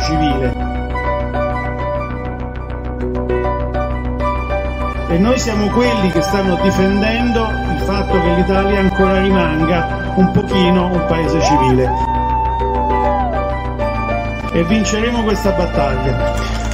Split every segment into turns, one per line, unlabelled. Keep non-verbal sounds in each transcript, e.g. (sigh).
civile. E noi siamo quelli che stanno difendendo il fatto che l'Italia ancora rimanga un pochino un paese civile. E vinceremo questa battaglia.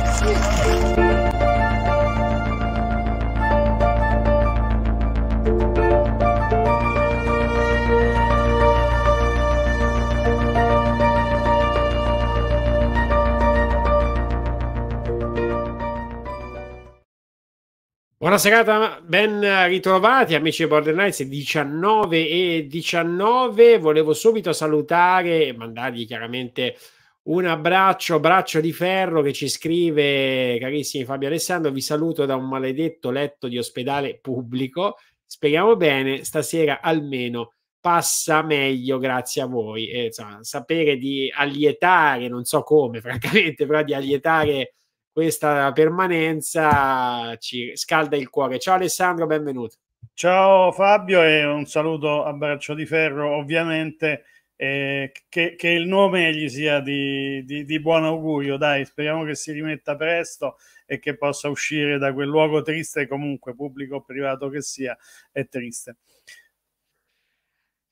Buona serata, ben ritrovati amici di Border Nights 19 e 19. Volevo subito salutare e mandargli chiaramente un abbraccio, braccio di ferro che ci scrive carissimi Fabio Alessandro. Vi saluto da un maledetto letto di ospedale pubblico. Speriamo bene, stasera almeno passa meglio grazie a voi. E, insomma, sapere di allietare, non so come, (laughs) francamente, però di allietare questa permanenza ci scalda il cuore. Ciao Alessandro, benvenuto.
Ciao Fabio e un saluto a braccio di ferro, ovviamente eh, che, che, il nome gli sia di, di, di, buon augurio, dai, speriamo che si rimetta presto e che possa uscire da quel luogo triste, comunque pubblico o privato che sia, è triste.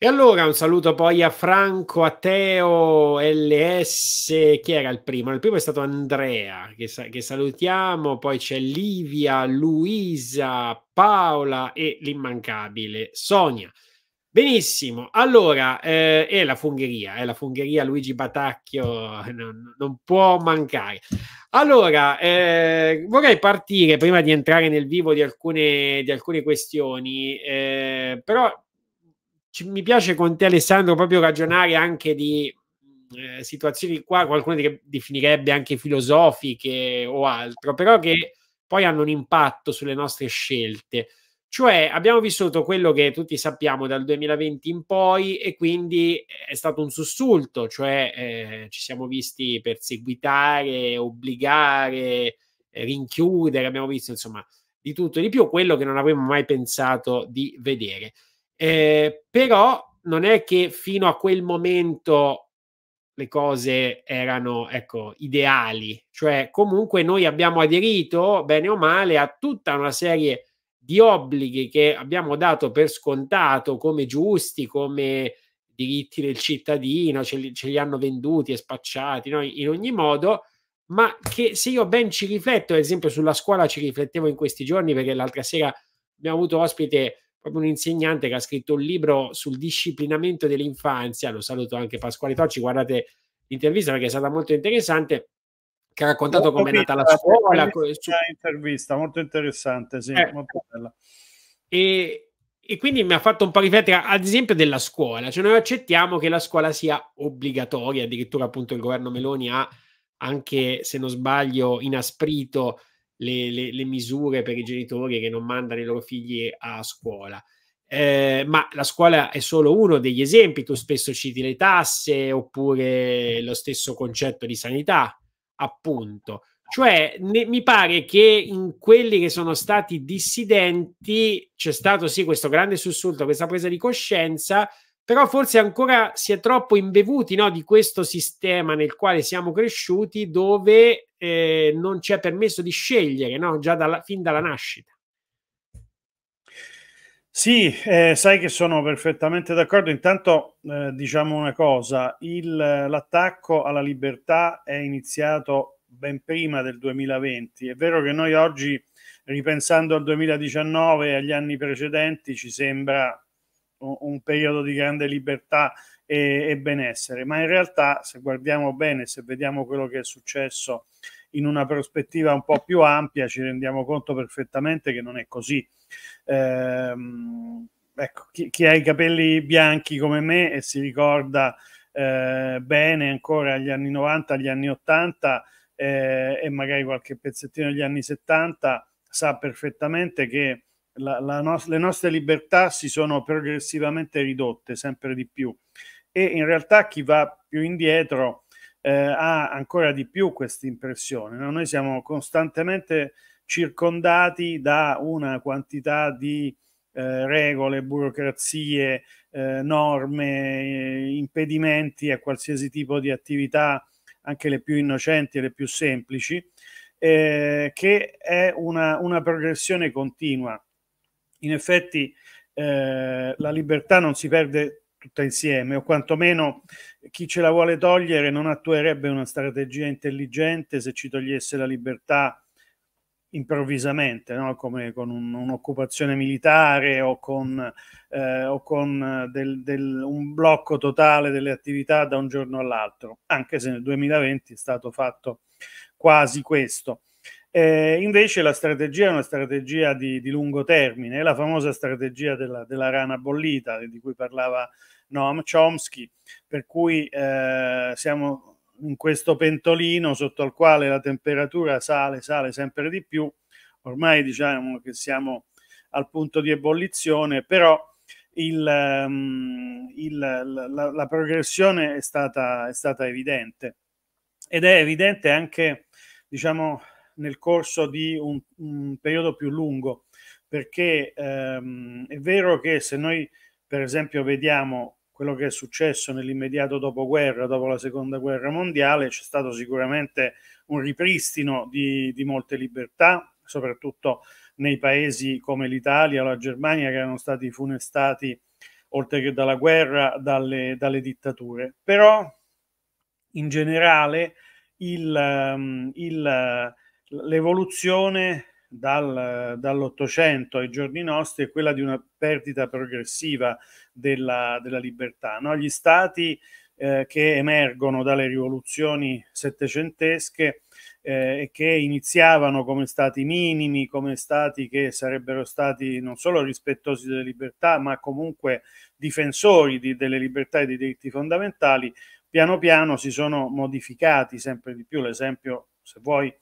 E allora un saluto poi a Franco, a Teo, LS, chi era il primo? Il primo è stato Andrea, che, che salutiamo, poi c'è Livia, Luisa, Paola e l'immancabile Sonia. Benissimo, allora eh, è la fungheria, è la fungheria Luigi Batacchio, (laughs) non, non può mancare. Allora, eh, vorrei partire prima di entrare nel vivo di alcune, di alcune questioni, eh, però ci, mi piace con te Alessandro proprio ragionare anche di eh, situazioni qua, qualcuno che definirebbe anche filosofiche o altro, però che poi hanno un impatto sulle nostre scelte. Cioè abbiamo vissuto quello che tutti sappiamo dal 2020 in poi e quindi è stato un sussulto, cioè eh, ci siamo visti perseguitare, obbligare, eh, rinchiudere, abbiamo visto insomma di tutto e di più, quello che non avremmo mai pensato di vedere. Eh, però non è che fino a quel momento le cose erano ecco, ideali, cioè comunque noi abbiamo aderito bene o male a tutta una serie di obblighi che abbiamo dato per scontato come giusti, come diritti del cittadino, ce li, ce li hanno venduti e spacciati no? in ogni modo, ma che se io ben ci rifletto, ad esempio sulla scuola ci riflettevo in questi giorni perché l'altra sera abbiamo avuto ospite proprio un insegnante che ha scritto un libro sul disciplinamento dell'infanzia, lo saluto anche Pasquale Tocci, guardate l'intervista perché è stata molto interessante, che ha raccontato come è nata la scuola.
Su... intervista, molto interessante, sì, eh, molto bella.
E, e quindi mi ha fatto un po' riflettere, ad esempio, della scuola. Cioè noi accettiamo che la scuola sia obbligatoria, addirittura appunto il governo Meloni ha anche, se non sbaglio, inasprito le, le, le, misure per i genitori che non mandano i loro figli a scuola. Eh, ma la scuola è solo uno degli esempi, tu spesso citi le tasse oppure lo stesso concetto di sanità, appunto. Cioè, ne, mi pare che in quelli che sono stati dissidenti c'è stato sì questo grande sussulto, questa presa di coscienza, però forse ancora si è troppo imbevuti no, di questo sistema nel quale siamo cresciuti dove eh, non c'è permesso di scegliere no, già dalla, fin dalla nascita.
Sì, eh, sai che sono perfettamente d'accordo. Intanto eh, diciamo una cosa, l'attacco alla libertà è iniziato ben prima del 2020. È vero che noi oggi, ripensando al 2019 e agli anni precedenti, ci sembra un periodo di grande libertà e, e, benessere, ma in realtà se guardiamo bene, se vediamo quello che è successo in una prospettiva un po' più ampia, ci rendiamo conto perfettamente che non è così. Ehm, ecco, chi, chi, ha i capelli bianchi come me e si ricorda eh, bene ancora agli anni 90, agli anni 80 eh, e magari qualche pezzettino degli anni 70, sa perfettamente che la, la no- le nostre libertà si sono progressivamente ridotte sempre di più e in realtà chi va più indietro eh, ha ancora di più questa impressione. No? Noi siamo costantemente circondati da una quantità di eh, regole, burocrazie, eh, norme, eh, impedimenti a qualsiasi tipo di attività, anche le più innocenti e le più semplici, eh, che è una, una, progressione continua. In effetti eh, la libertà non si perde tutta insieme, o quantomeno chi ce la vuole togliere non attuerebbe una strategia intelligente se ci togliesse la libertà improvvisamente, no? come con un, un'occupazione militare o con, eh, o con del, del, un blocco totale delle attività da un giorno all'altro, anche se nel 2020 è stato fatto quasi questo. Eh, invece la strategia è una strategia di, di lungo termine, è la famosa strategia della, della, rana bollita di cui parlava Noam Chomsky, per cui eh, siamo in questo pentolino sotto il quale la temperatura sale, sale sempre di più. Ormai diciamo che siamo al punto di ebollizione, però il, um, il, la, la, progressione è stata, è stata evidente ed è evidente anche diciamo nel corso di un, un periodo più lungo perché um, è vero che se noi per esempio vediamo quello che è successo nell'immediato dopoguerra, dopo la seconda guerra mondiale, c'è stato sicuramente un ripristino di, di molte libertà, soprattutto nei paesi come l'Italia o la Germania che erano stati funestati oltre che dalla guerra, dalle, dalle dittature. Però in generale il, ehm, il, l'evoluzione dal, dall'Ottocento ai giorni nostri è quella di una perdita progressiva della, della libertà. No? Gli stati eh, che emergono dalle rivoluzioni settecentesche eh, e che iniziavano come stati minimi, come stati che sarebbero stati non solo rispettosi delle libertà, ma comunque difensori di, delle libertà e dei diritti fondamentali, piano piano si sono modificati sempre di più. L'esempio, se vuoi,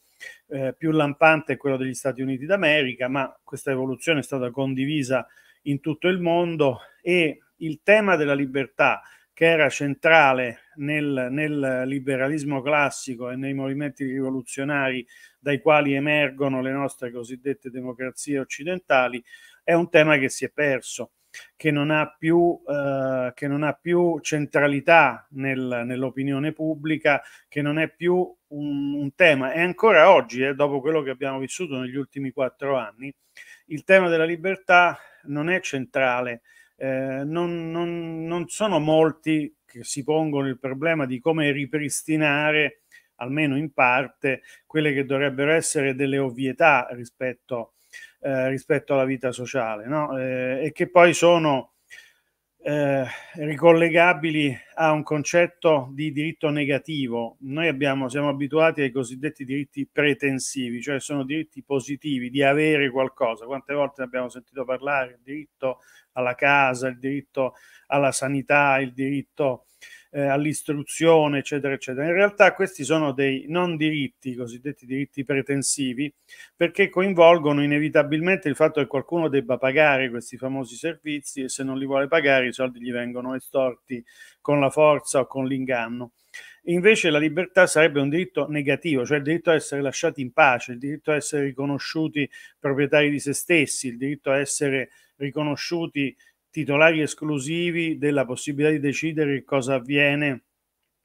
eh, più lampante è quello degli Stati Uniti d'America, ma questa evoluzione è stata condivisa in tutto il mondo e il tema della libertà che era centrale nel, nel, liberalismo classico e nei movimenti rivoluzionari dai quali emergono le nostre cosiddette democrazie occidentali, è un tema che si è perso che non ha più, eh, che non ha più centralità nel, nell'opinione pubblica, che non è più un, un tema. E ancora oggi, eh, dopo quello che abbiamo vissuto negli ultimi quattro anni, il tema della libertà non è centrale. Eh, non, non, non sono molti che si pongono il problema di come ripristinare, almeno in parte, quelle che dovrebbero essere delle ovvietà rispetto eh, rispetto alla vita sociale no? eh, e che poi sono eh, ricollegabili a un concetto di diritto negativo. Noi abbiamo, siamo abituati ai cosiddetti diritti pretensivi, cioè sono diritti positivi di avere qualcosa. Quante volte abbiamo sentito parlare? Il diritto alla casa, il diritto alla sanità, il diritto eh, all'istruzione, eccetera, eccetera. In realtà questi sono dei non diritti, cosiddetti diritti pretensivi, perché coinvolgono inevitabilmente il fatto che qualcuno debba pagare questi famosi servizi e se non li vuole pagare i soldi gli vengono estorti con la forza o con l'inganno. Invece la libertà sarebbe un diritto negativo, cioè il diritto a essere lasciati in pace, il diritto a essere riconosciuti proprietari di se stessi, il diritto a essere riconosciuti titolari esclusivi della possibilità di decidere cosa avviene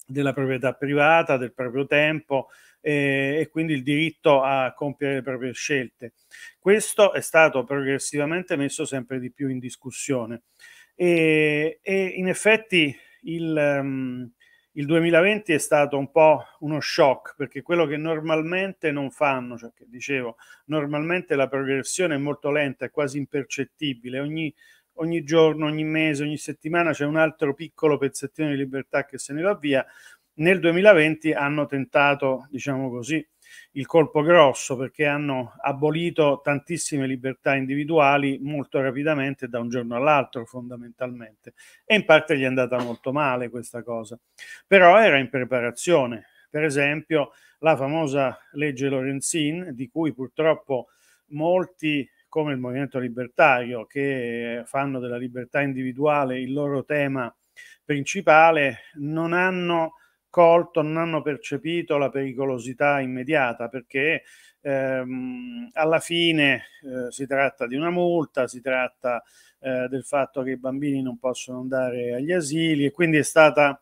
della proprietà privata, del proprio tempo eh, e quindi il diritto a compiere le proprie scelte. Questo è stato progressivamente messo sempre di più in discussione e, e in effetti il, um, il 2020 è stato un po' uno shock perché quello che normalmente non fanno, cioè che dicevo, normalmente la progressione è molto lenta, è quasi impercettibile, ogni ogni giorno, ogni mese, ogni settimana c'è un altro piccolo pezzettino di libertà che se ne va via. Nel 2020 hanno tentato, diciamo così, il colpo grosso perché hanno abolito tantissime libertà individuali molto rapidamente da un giorno all'altro fondamentalmente. E in parte gli è andata molto male questa cosa. Però era in preparazione. Per esempio la famosa legge Lorenzin di cui purtroppo molti come il movimento libertario che fanno della libertà individuale il loro tema principale, non hanno colto, non hanno percepito la pericolosità immediata perché ehm, alla fine eh, si tratta di una multa, si tratta eh, del fatto che i bambini non possono andare agli asili e quindi è stata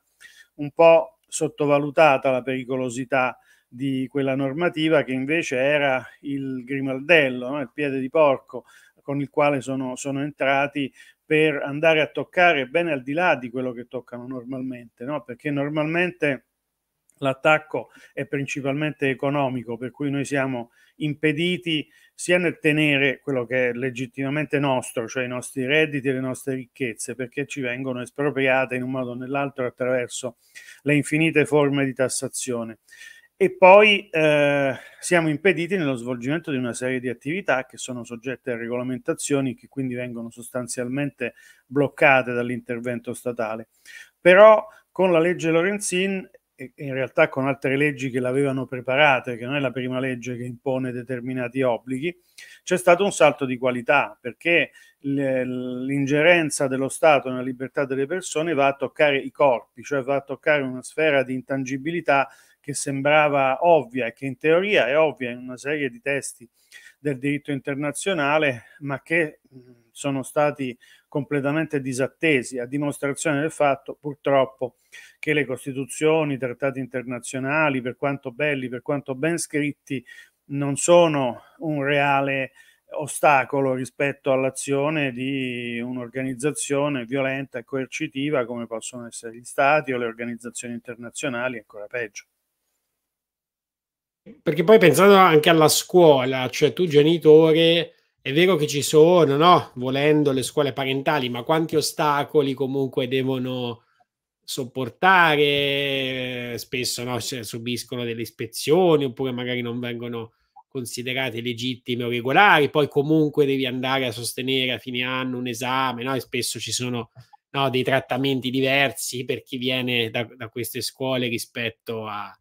un po' sottovalutata la pericolosità di quella normativa che invece era il grimaldello, no? il piede di porco con il quale sono, sono, entrati per andare a toccare bene al di là di quello che toccano normalmente, no? perché normalmente l'attacco è principalmente economico, per cui noi siamo impediti sia nel tenere quello che è legittimamente nostro, cioè i nostri redditi e le nostre ricchezze, perché ci vengono espropriate in un modo o nell'altro attraverso le infinite forme di tassazione. E poi eh, siamo impediti nello svolgimento di una serie di attività che sono soggette a regolamentazioni che quindi vengono sostanzialmente bloccate dall'intervento statale. Però con la legge Lorenzin in realtà con altre leggi che l'avevano preparata, che non è la prima legge che impone determinati obblighi, c'è stato un salto di qualità perché l'ingerenza dello Stato nella libertà delle persone va a toccare i corpi, cioè va a toccare una sfera di intangibilità che sembrava ovvia e che in teoria è ovvia in una serie di testi del diritto internazionale, ma che sono stati completamente disattesi, a dimostrazione del fatto purtroppo che le costituzioni, i trattati internazionali, per quanto belli, per quanto ben scritti, non sono un reale ostacolo rispetto all'azione di un'organizzazione violenta e coercitiva come possono essere gli stati o le organizzazioni internazionali, ancora peggio.
Perché poi pensando anche alla scuola, cioè tu genitore, è vero che ci sono, no? Volendo le scuole parentali, ma quanti ostacoli comunque devono sopportare? Spesso no? cioè, subiscono delle ispezioni oppure magari non vengono considerate legittime o regolari, poi comunque devi andare a sostenere a fine anno un esame, no? E spesso ci sono no, dei trattamenti diversi per chi viene da, da queste scuole rispetto a,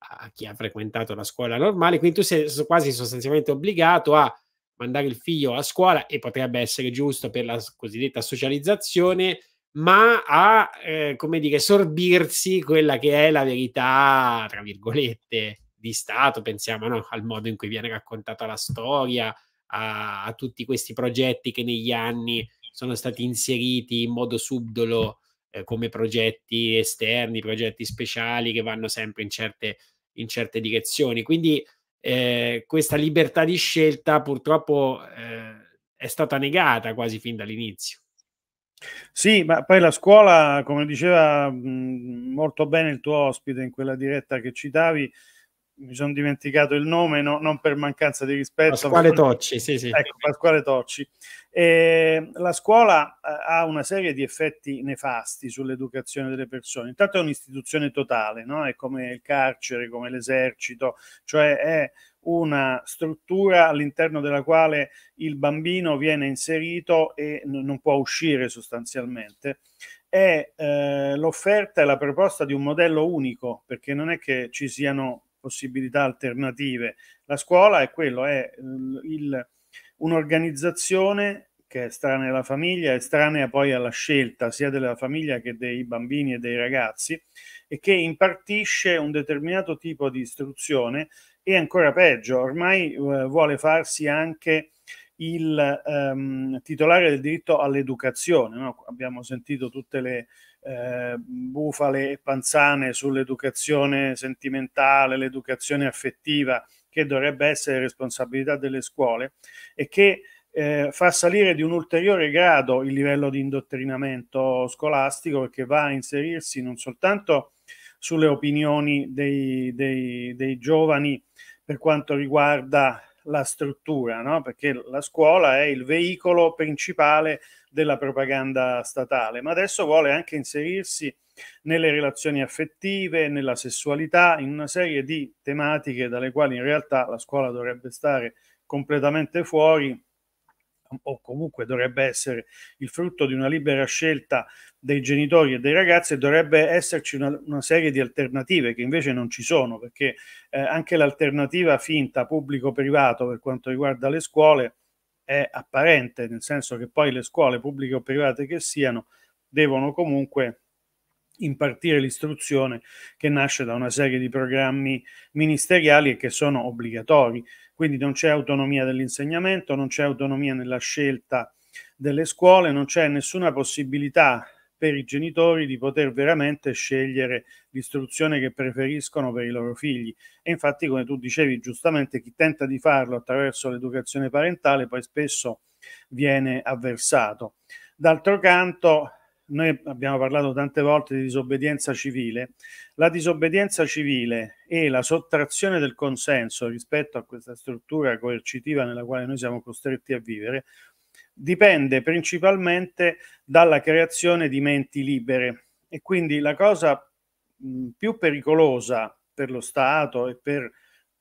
a, chi ha frequentato la scuola normale, quindi tu sei quasi sostanzialmente obbligato a mandare il figlio a scuola e potrebbe essere giusto per la cosiddetta socializzazione, ma a, eh, come dire, sorbirsi quella che è la verità, tra virgolette, di Stato, pensiamo no? al modo in cui viene raccontata la storia, a, a, tutti questi progetti che negli anni sono stati inseriti in modo subdolo eh, come progetti esterni, progetti speciali che vanno sempre in certe, in certe direzioni. Quindi eh, questa libertà di scelta purtroppo eh, è stata negata quasi fin dall'inizio.
Sì, ma poi la scuola, come diceva mh, molto bene il tuo ospite in quella diretta che citavi, mi sono dimenticato il nome, no, non per mancanza di rispetto.
Pasquale Tocci, sì, sì.
Ecco, Pasquale Tocci. E la scuola eh, ha una serie di effetti nefasti sull'educazione delle persone. Intanto è un'istituzione totale, no? è come il carcere, come l'esercito, cioè è una struttura all'interno della quale il bambino viene inserito e non può uscire sostanzialmente. È eh, l'offerta e la proposta di un modello unico, perché non è che ci siano possibilità alternative. La scuola è quello, è il, un'organizzazione che è strana alla famiglia, è strana poi alla scelta sia della famiglia che dei bambini e dei ragazzi e che impartisce un determinato tipo di istruzione e ancora peggio, ormai eh, vuole farsi anche il um, titolare del diritto all'educazione. No? Abbiamo sentito tutte le eh, bufale e panzane sull'educazione sentimentale, l'educazione affettiva, che dovrebbe essere responsabilità delle scuole e che eh, fa salire di un ulteriore grado il livello di indottrinamento scolastico perché va a inserirsi non soltanto sulle opinioni dei, dei, dei giovani per quanto riguarda la struttura, no? perché la scuola è il veicolo principale della propaganda statale, ma adesso vuole anche inserirsi nelle relazioni affettive, nella sessualità, in una serie di tematiche dalle quali in realtà la scuola dovrebbe stare completamente fuori o comunque dovrebbe essere il frutto di una libera scelta dei genitori e dei ragazzi dovrebbe esserci una, una serie di alternative che invece non ci sono perché eh, anche l'alternativa finta pubblico-privato per quanto riguarda le scuole è apparente, nel senso che poi le scuole pubbliche o private che siano devono comunque impartire l'istruzione che nasce da una serie di programmi ministeriali e che sono obbligatori. Quindi non c'è autonomia dell'insegnamento, non c'è autonomia nella scelta delle scuole, non c'è nessuna possibilità per i genitori di poter veramente scegliere l'istruzione che preferiscono per i loro figli. E infatti, come tu dicevi giustamente, chi tenta di farlo attraverso l'educazione parentale poi spesso viene avversato. D'altro canto, noi abbiamo parlato tante volte di disobbedienza civile. La disobbedienza civile e la sottrazione del consenso rispetto a questa struttura coercitiva nella quale noi siamo costretti a vivere dipende principalmente dalla creazione di menti libere e quindi la cosa più pericolosa per lo Stato e per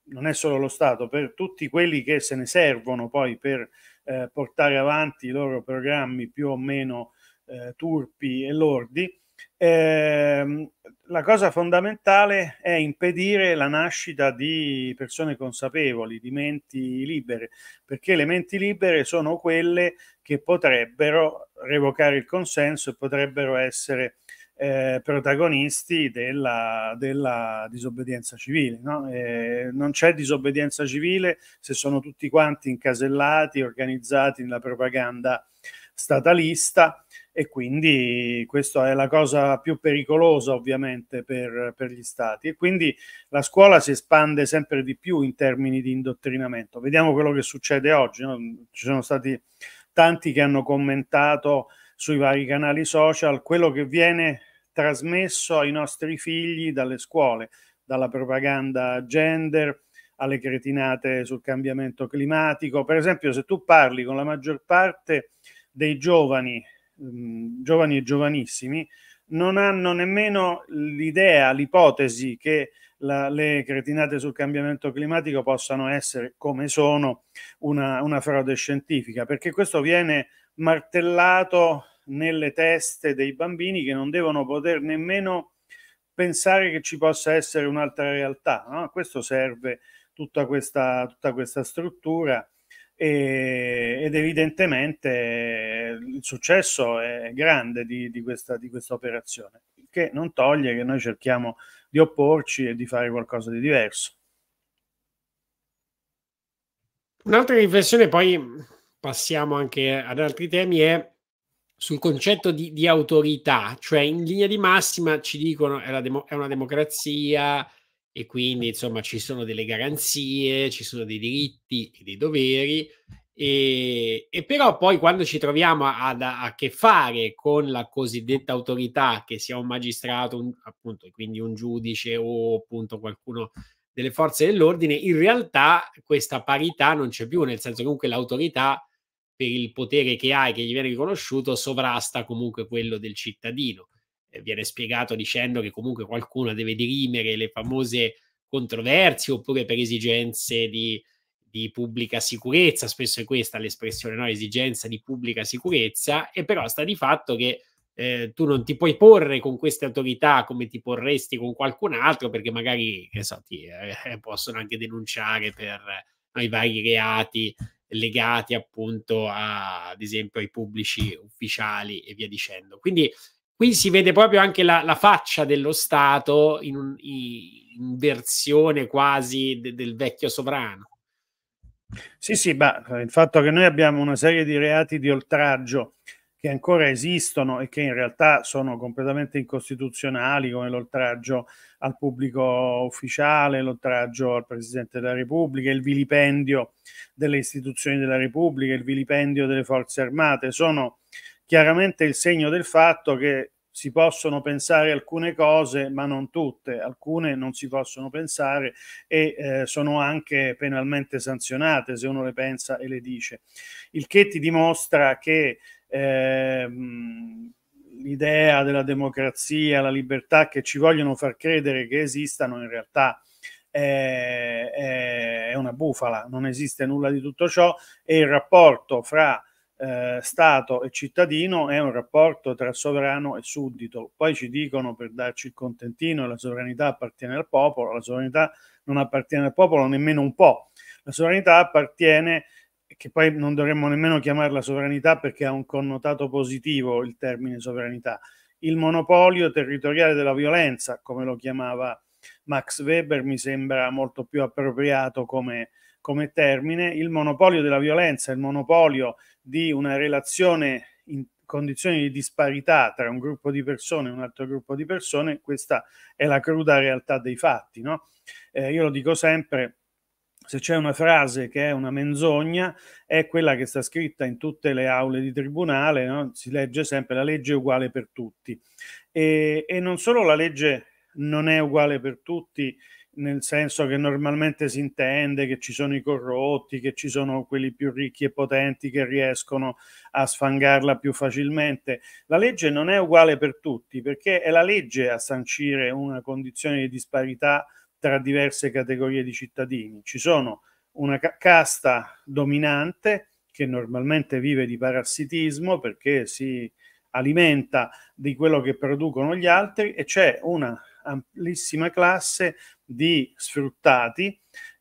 non è solo lo Stato, per tutti quelli che se ne servono poi per eh, portare avanti i loro programmi più o meno eh, turpi e lordi, eh, la cosa fondamentale è impedire la nascita di persone consapevoli, di menti libere, perché le menti libere sono quelle che potrebbero revocare il consenso e potrebbero essere eh, protagonisti della, della, disobbedienza civile. No? Eh, non c'è disobbedienza civile se sono tutti quanti incasellati, organizzati nella propaganda statalista e quindi questa è la cosa più pericolosa ovviamente per, per, gli stati e quindi la scuola si espande sempre di più in termini di indottrinamento. Vediamo quello che succede oggi, no? ci sono stati tanti che hanno commentato sui vari canali social quello che viene trasmesso ai nostri figli dalle scuole, dalla propaganda gender alle cretinate sul cambiamento climatico. Per esempio, se tu parli con la maggior parte dei giovani Mhmm, giovani e giovanissimi, non hanno nemmeno l'idea, l'ipotesi che la, le cretinate sul cambiamento climatico possano essere, come sono, una, una frode scientifica, perché questo viene martellato nelle teste dei bambini che non devono poter nemmeno pensare che ci possa essere un'altra realtà. No? A questo serve tutta questa, tutta questa struttura ed evidentemente il successo è grande di, di, questa, di questa operazione, che non toglie che noi cerchiamo di opporci e di fare qualcosa di diverso.
Un'altra riflessione, poi passiamo anche ad altri temi, è sul concetto di, di autorità, cioè in linea di massima ci dicono è, demo, è una democrazia, e quindi insomma ci sono delle garanzie, ci sono dei diritti e dei doveri e, e però poi quando ci troviamo a, a, a, che fare con la cosiddetta autorità, che sia un magistrato, un, appunto, quindi un giudice o appunto qualcuno delle forze dell'ordine, in realtà questa parità non c'è più, nel senso che comunque l'autorità per il potere che ha e che gli viene riconosciuto sovrasta comunque quello del cittadino viene spiegato dicendo che comunque qualcuno deve dirimere le famose controversie oppure per esigenze di, di pubblica sicurezza, spesso è questa l'espressione, no? esigenza di pubblica sicurezza, e però sta di fatto che eh, tu non ti puoi porre con queste autorità come ti porresti con qualcun altro perché magari so, ti, eh, (laughs) possono anche denunciare per no, i vari reati legati appunto a, ad esempio ai pubblici ufficiali e via dicendo. Quindi Qui si vede proprio anche la, la faccia dello Stato in, un, in versione quasi de, del vecchio sovrano.
Sì, sì, ma il fatto che noi abbiamo una serie di reati di oltraggio che ancora esistono e che in realtà sono completamente incostituzionali, come l'oltraggio al pubblico ufficiale, l'oltraggio al Presidente della Repubblica, il vilipendio delle istituzioni della Repubblica, il vilipendio delle forze armate, sono chiaramente il segno del fatto che si possono pensare alcune cose, ma non tutte, alcune non si possono pensare e eh, sono anche penalmente sanzionate se uno le pensa e le dice. Il che ti dimostra che eh, l'idea della democrazia, la libertà che ci vogliono far credere che esistano in realtà è, è, una bufala, non esiste nulla di tutto ciò e il rapporto fra eh, Stato e cittadino è un rapporto tra sovrano e suddito. Poi ci dicono per darci il contentino la sovranità appartiene al popolo, la sovranità non appartiene al popolo nemmeno un po'. La sovranità appartiene, che poi non dovremmo nemmeno chiamarla sovranità perché ha un connotato positivo il termine sovranità, il monopolio territoriale della violenza, come lo chiamava Max Weber, mi sembra molto più appropriato come, come termine, il monopolio della violenza, il monopolio di una relazione in condizioni di disparità tra un gruppo di persone e un altro gruppo di persone, questa è la cruda realtà dei fatti. No? Eh, io lo dico sempre, se c'è una frase che è una menzogna, è quella che sta scritta in tutte le aule di tribunale, no? si legge sempre la legge è uguale per tutti. E, e non solo la legge non è uguale per tutti, nel senso che normalmente si intende che ci sono i corrotti, che ci sono quelli più ricchi e potenti che riescono a sfangarla più facilmente. La legge non è uguale per tutti perché è la legge a sancire una condizione di disparità tra diverse categorie di cittadini. Ci sono una casta dominante che normalmente vive di parassitismo perché si alimenta di quello che producono gli altri e c'è una amplissima classe di sfruttati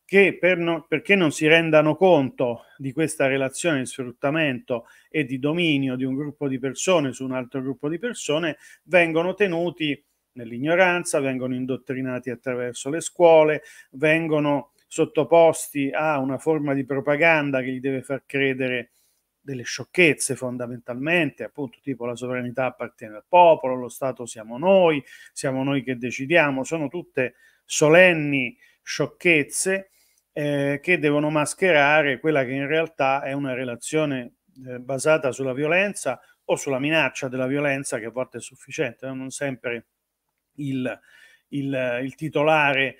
che per no, perché non si rendano conto di questa relazione di sfruttamento e di dominio di un gruppo di persone su un altro gruppo di persone vengono tenuti nell'ignoranza, vengono indottrinati attraverso le scuole, vengono sottoposti a una forma di propaganda che gli deve far credere delle sciocchezze fondamentalmente, appunto tipo la sovranità appartiene al popolo, lo Stato siamo noi, siamo noi che decidiamo, sono tutte solenni sciocchezze eh, che devono mascherare quella che in realtà è una relazione eh, basata sulla violenza o sulla minaccia della violenza che a volte è sufficiente, non sempre il, il, il titolare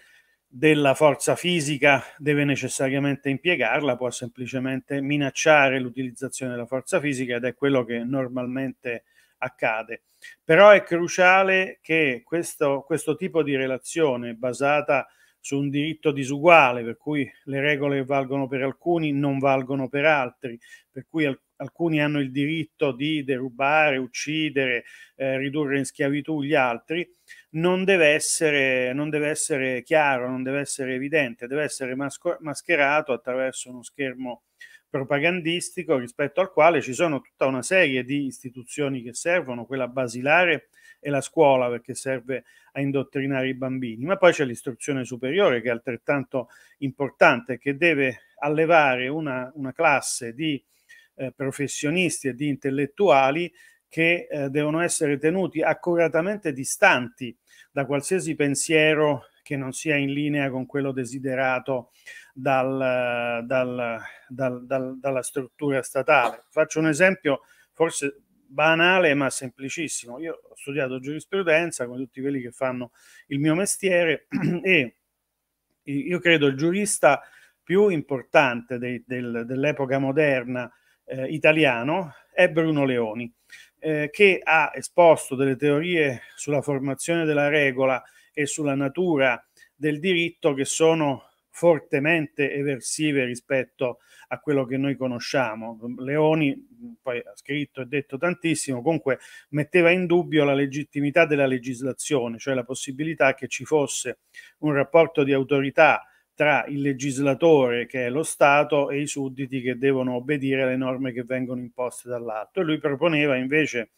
della forza fisica deve necessariamente impiegarla, può semplicemente minacciare l'utilizzazione della forza fisica ed è quello che normalmente accade. Però è cruciale che questo, questo tipo di relazione basata su un diritto disuguale, per cui le regole valgono per alcuni non valgono per altri, per cui alcuni hanno il diritto di derubare, uccidere, eh, ridurre in schiavitù gli altri, non deve, essere, non deve essere chiaro, non deve essere evidente, deve essere mascherato attraverso uno schermo propagandistico rispetto al quale ci sono tutta una serie di istituzioni che servono, quella basilare e la scuola perché serve a indottrinare i bambini, ma poi c'è l'istruzione superiore che è altrettanto importante, che deve allevare una, una classe di eh, professionisti e di intellettuali che eh, devono essere tenuti accuratamente distanti da qualsiasi pensiero che non sia in linea con quello desiderato dal, dal, dal, dalla struttura statale. Faccio un esempio forse banale ma semplicissimo. Io ho studiato giurisprudenza come tutti quelli che fanno il mio mestiere (clears throat) e io credo il giurista più importante dell'epoca moderna eh, italiano è Bruno Leoni, eh, che ha esposto delle teorie sulla formazione della regola e sulla natura del diritto che sono fortemente eversive rispetto a quello che noi conosciamo. Leoni poi ha scritto e detto tantissimo, comunque metteva in dubbio la legittimità della legislazione, cioè la possibilità che ci fosse un rapporto di autorità tra il legislatore, che è lo Stato, e i sudditi che devono obbedire alle norme che vengono imposte dall'alto. E lui proponeva invece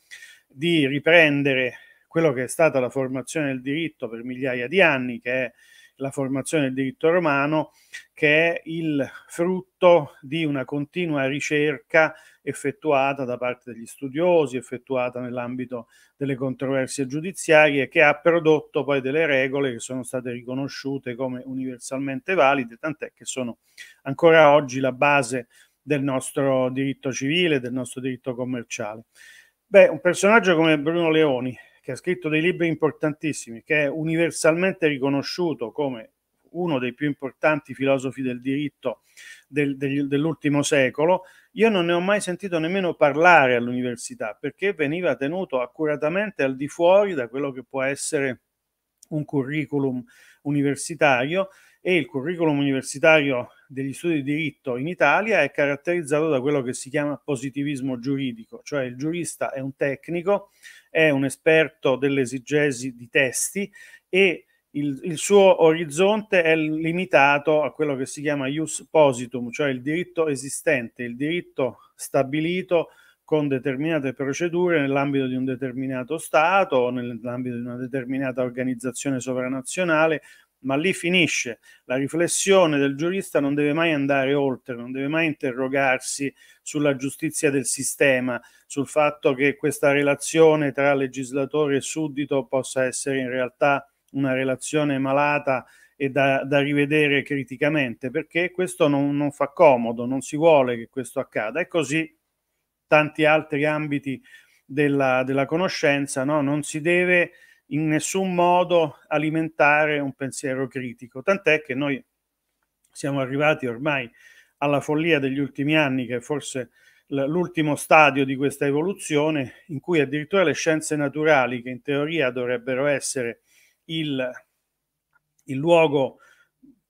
di riprendere quello che è stata la formazione del diritto per migliaia di anni, che è la formazione del diritto romano, che è il frutto di una continua ricerca effettuata da parte degli studiosi, effettuata nell'ambito delle controversie giudiziarie, che ha prodotto poi delle regole che sono state riconosciute come universalmente valide, tant'è che sono ancora oggi la base del nostro diritto civile, del nostro diritto commerciale. Beh, un personaggio come Bruno Leoni, che ha scritto dei libri importantissimi, che è universalmente riconosciuto come uno dei più importanti filosofi del diritto del, del, dell'ultimo secolo, io non ne ho mai sentito nemmeno parlare all'università perché veniva tenuto accuratamente al di fuori da quello che può essere un curriculum universitario e il curriculum universitario degli studi di diritto in Italia è caratterizzato da quello che si chiama positivismo giuridico, cioè il giurista è un tecnico, è un esperto dell'esigesi di testi e il, il, suo orizzonte è limitato a quello che si chiama ius positum, cioè il diritto esistente, il diritto stabilito con determinate procedure nell'ambito di un determinato Stato o nell'ambito di una determinata organizzazione sovranazionale, ma lì finisce. La riflessione del giurista non deve mai andare oltre, non deve mai interrogarsi sulla giustizia del sistema, sul fatto che questa relazione tra legislatore e suddito possa essere in realtà una relazione malata e da, da rivedere criticamente, perché questo non, non fa comodo, non si vuole che questo accada. E così tanti altri ambiti della, della conoscenza, no? non si deve in nessun modo alimentare un pensiero critico, tant'è che noi siamo arrivati ormai alla follia degli ultimi anni, che è forse l'ultimo stadio di questa evoluzione, in cui addirittura le scienze naturali, che in teoria dovrebbero essere il, il luogo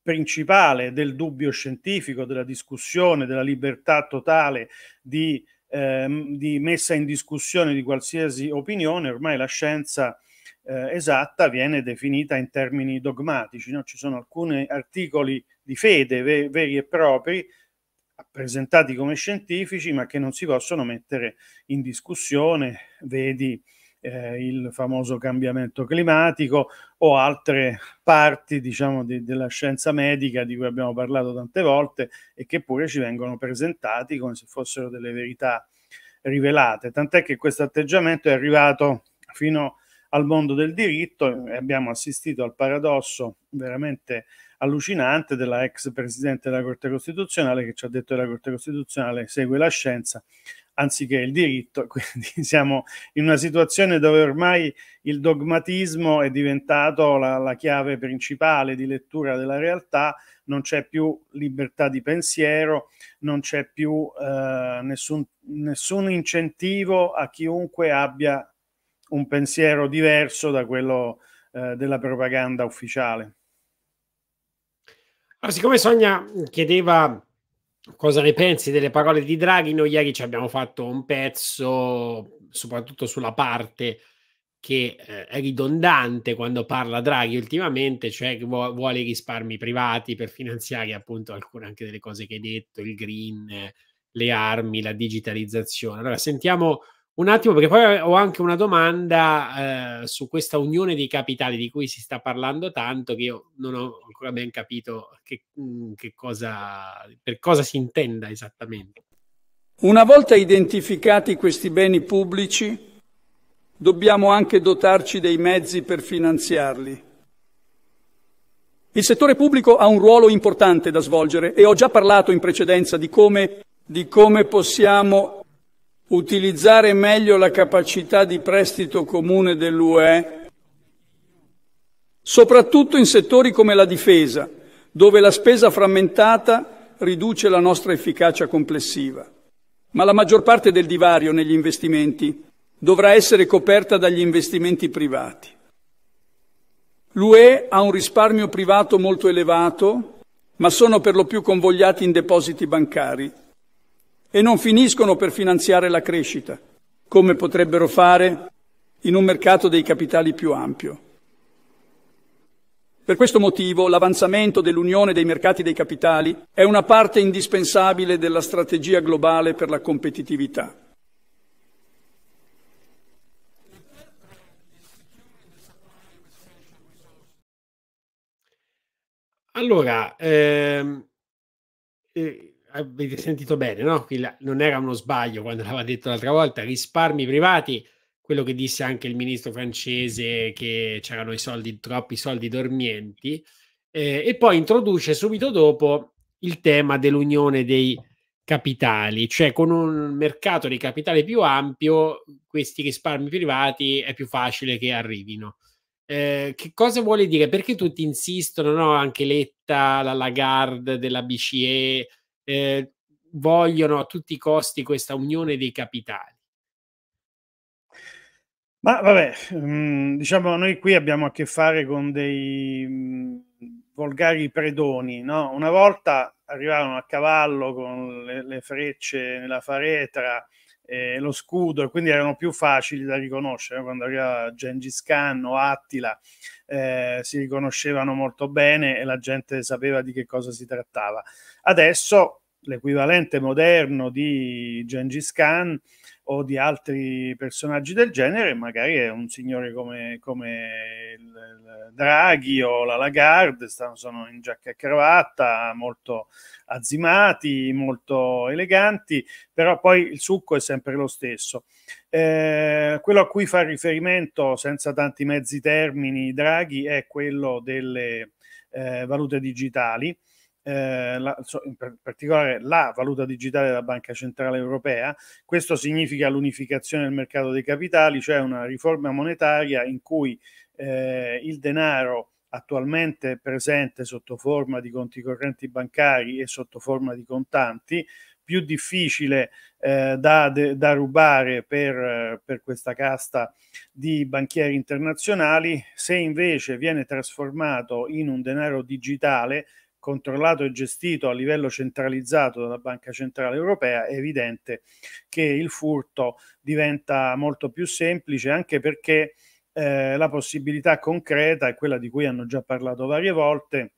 principale del dubbio scientifico, della discussione, della libertà totale di ehm, di messa in discussione di qualsiasi opinione, ormai la scienza eh, esatta viene definita in termini dogmatici. No? Ci sono alcuni articoli di fede ve- veri e propri presentati come scientifici, ma che non si possono mettere in discussione, vedi eh, il famoso cambiamento climatico o altre parti diciamo di, della scienza medica di cui abbiamo parlato tante volte e che pure ci vengono presentati come se fossero delle verità rivelate tant'è che questo atteggiamento è arrivato fino al mondo del diritto e abbiamo assistito al paradosso veramente allucinante della ex presidente della Corte Costituzionale che ci ha detto che la Corte Costituzionale segue la scienza anziché il diritto, (laughs) quindi siamo in una situazione dove ormai il dogmatismo è diventato la, la chiave principale di lettura della realtà, non c'è più libertà di pensiero, non c'è più eh, nessun, nessun incentivo a chiunque abbia un pensiero diverso da quello eh, della propaganda ufficiale.
Allora, siccome Sonia chiedeva cosa ne pensi delle parole di Draghi? Noi ieri ci abbiamo fatto un pezzo, soprattutto sulla parte che eh, è ridondante quando parla Draghi ultimamente, cioè che vuole risparmi privati per finanziare appunto alcune anche delle cose che hai detto, il green, le armi, la digitalizzazione. Allora sentiamo un attimo, perché poi ho anche una domanda eh, su questa unione dei capitali di cui si sta parlando tanto, che io non ho ancora ben capito che, mm, che cosa, per cosa si intenda esattamente.
Una volta identificati questi beni pubblici, dobbiamo anche dotarci dei mezzi per finanziarli. Il settore pubblico ha un ruolo importante da svolgere e ho già parlato in precedenza di come, di come possiamo utilizzare meglio la capacità di prestito comune dell'UE, soprattutto in settori come la difesa, dove la spesa frammentata riduce la nostra efficacia complessiva. Ma la maggior parte del divario negli investimenti dovrà essere coperta dagli investimenti privati. L'UE ha un risparmio privato molto elevato, ma sono per lo più convogliati in depositi bancari e non finiscono per finanziare la crescita, come potrebbero fare in un mercato dei capitali più ampio. Per questo motivo l'avanzamento dell'Unione dei mercati dei capitali è una parte indispensabile della strategia globale per la competitività.
Allora, ehm, eh, avete sentito bene, no? Non era uno sbaglio quando l'aveva detto l'altra volta, risparmi privati, quello che disse anche il ministro francese che c'erano i soldi, troppi soldi dormienti, eh, e poi introduce subito dopo il tema dell'unione dei capitali, cioè con un mercato di capitale più ampio, questi risparmi privati è più facile che arrivino. Eh, che cosa vuole dire? Perché tutti insistono, no? Anche Letta, la Lagarde della BCE, eh, vogliono a tutti i costi questa unione dei capitali?
Ma vabbè, mh, diciamo noi qui abbiamo a che fare con dei mh, volgari predoni, no? Una volta arrivavano a cavallo con le, le frecce nella faretra e lo scudo e quindi erano più facili da riconoscere. Quando arrivava Gengis Khan o Attila eh, si riconoscevano molto bene e la gente sapeva di che cosa si trattava. Adesso l'equivalente moderno di Gengis Khan o di altri personaggi del genere, magari è un signore come, come il, Draghi o la Lagarde, stanno, sono in giacca e cravatta, molto azzimati, molto eleganti, però poi il succo è sempre lo stesso. Eh, quello a cui fa riferimento, senza tanti mezzi termini, Draghi, è quello delle eh, valute digitali eh, la, in particolare la valuta digitale della Banca Centrale Europea. Questo significa l'unificazione del mercato dei capitali, cioè una riforma monetaria in cui eh, il denaro attualmente presente sotto forma di conti correnti bancari e sotto forma di contanti, più difficile eh, da, de, da, rubare per, per, questa casta di banchieri internazionali, se invece viene trasformato in un denaro digitale controllato e gestito a livello centralizzato dalla Banca Centrale Europea, è evidente che il furto diventa molto più semplice anche perché eh, la possibilità concreta è quella di cui hanno già parlato varie volte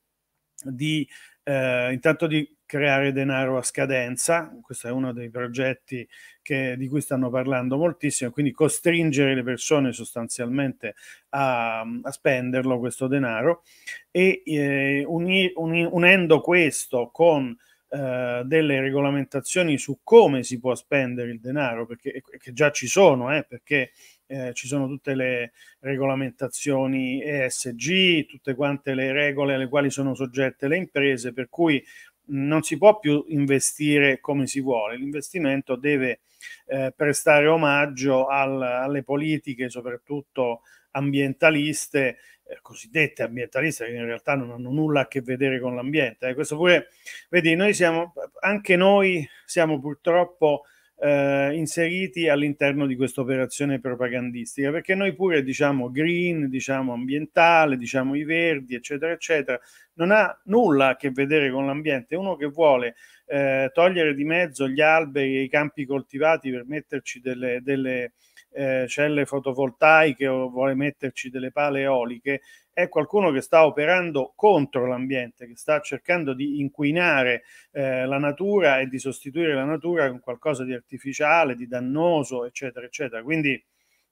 di eh, intanto di creare denaro a scadenza, questo è uno dei progetti che, di cui stanno parlando moltissimo, quindi costringere le persone sostanzialmente a, a spenderlo questo denaro. E eh, uni, uni, unendo questo con eh, delle regolamentazioni su come si può spendere il denaro, perché che già ci sono, eh, perché eh, ci sono tutte le regolamentazioni ESG, tutte quante le regole alle quali sono soggette le imprese, per cui non si può più investire come si vuole, l'investimento deve eh, prestare omaggio al, alle politiche, soprattutto ambientaliste, eh, cosiddette ambientaliste, che in realtà non hanno nulla a che vedere con l'ambiente. Eh, questo pure, vedi, noi siamo, anche noi siamo purtroppo eh, inseriti all'interno di questa operazione propagandistica, perché noi pure diciamo green, diciamo ambientale, diciamo i verdi, eccetera, eccetera, non ha nulla a che vedere con l'ambiente. Uno che vuole eh, togliere di mezzo gli alberi e i campi coltivati per metterci delle, delle eh, celle fotovoltaiche o vuole metterci delle pale eoliche, è qualcuno che sta operando contro l'ambiente, che sta cercando di inquinare eh, la natura e di sostituire la natura con qualcosa di artificiale, di dannoso, eccetera, eccetera. Quindi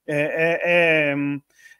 eh, è, è,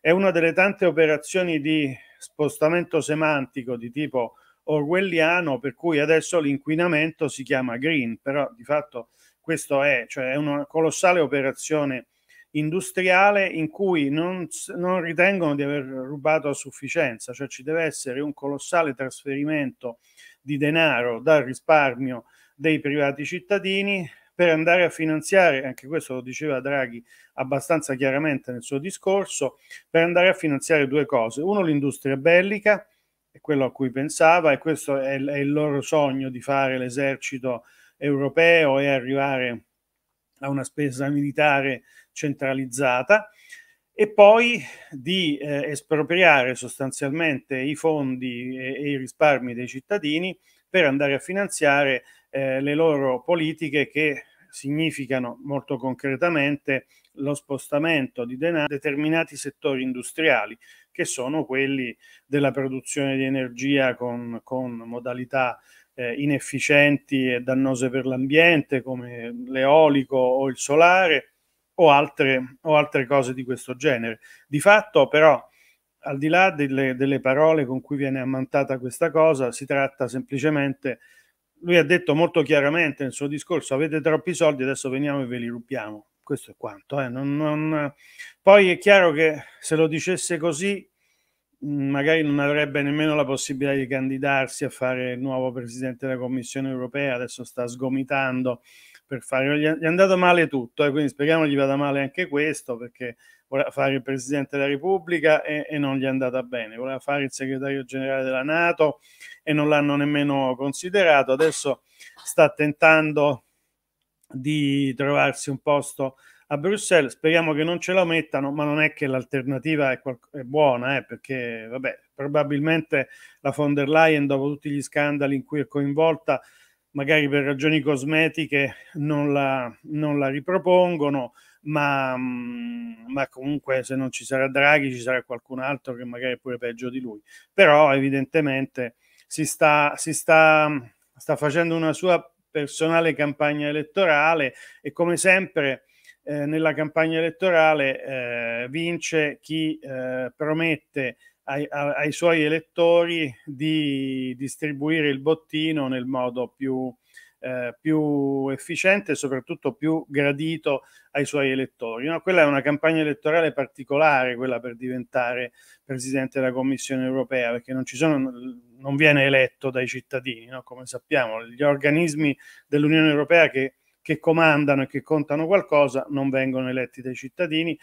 è una delle tante operazioni di spostamento semantico di tipo orwelliano, per cui adesso l'inquinamento si chiama green, però di fatto questo è, cioè è una colossale operazione industriale in cui non, non, ritengono di aver rubato a sufficienza, cioè ci deve essere un colossale trasferimento di denaro dal risparmio dei privati cittadini per andare a finanziare, anche questo lo diceva Draghi abbastanza chiaramente nel suo discorso, per andare a finanziare due cose. Uno, l'industria bellica, è quello a cui pensava, e questo è, è il loro sogno di fare l'esercito europeo e arrivare a una spesa militare centralizzata e poi di eh, espropriare sostanzialmente i fondi e, e, i risparmi dei cittadini per andare a finanziare eh, le loro politiche che significano molto concretamente lo spostamento di denaro in determinati settori industriali che sono quelli della produzione di energia con, con modalità eh, inefficienti e dannose per l'ambiente come l'eolico o il solare o altre, o altre cose di questo genere. Di fatto però al di là delle, delle, parole con cui viene ammantata questa cosa, si tratta semplicemente, lui ha detto molto chiaramente nel suo discorso, avete troppi soldi, adesso veniamo e ve li rubiamo. Questo è quanto. Eh. Non, non... Poi è chiaro che se lo dicesse così, magari non avrebbe nemmeno la possibilità di candidarsi a fare il nuovo presidente della Commissione europea, adesso sta sgomitando per fare, gli è andato male tutto, eh, quindi speriamo gli vada male anche questo perché voleva fare il Presidente della Repubblica e, e, non gli è andata bene, voleva fare il segretario generale della Nato e non l'hanno nemmeno considerato, adesso sta tentando di trovarsi un posto a Bruxelles, speriamo che non ce la mettano, ma non è che l'alternativa è, è buona, eh, perché vabbè, probabilmente la von der Leyen dopo tutti gli scandali in cui è coinvolta magari per ragioni cosmetiche non la, non la ripropongono, ma, mm, ma, comunque se non ci sarà Draghi ci sarà qualcun altro che magari è pure peggio di lui. Però evidentemente si sta, si sta, sta facendo una sua personale campagna elettorale e come sempre eh, nella campagna elettorale eh, vince chi eh, promette ai, ai, suoi elettori di distribuire il bottino nel modo più, eh, più efficiente e soprattutto più gradito ai suoi elettori. No, quella è una campagna elettorale particolare, quella per diventare presidente della Commissione europea, perché non, sono, non viene eletto dai cittadini, no? come sappiamo, gli organismi dell'Unione Europea che, che comandano e che contano qualcosa non vengono eletti dai cittadini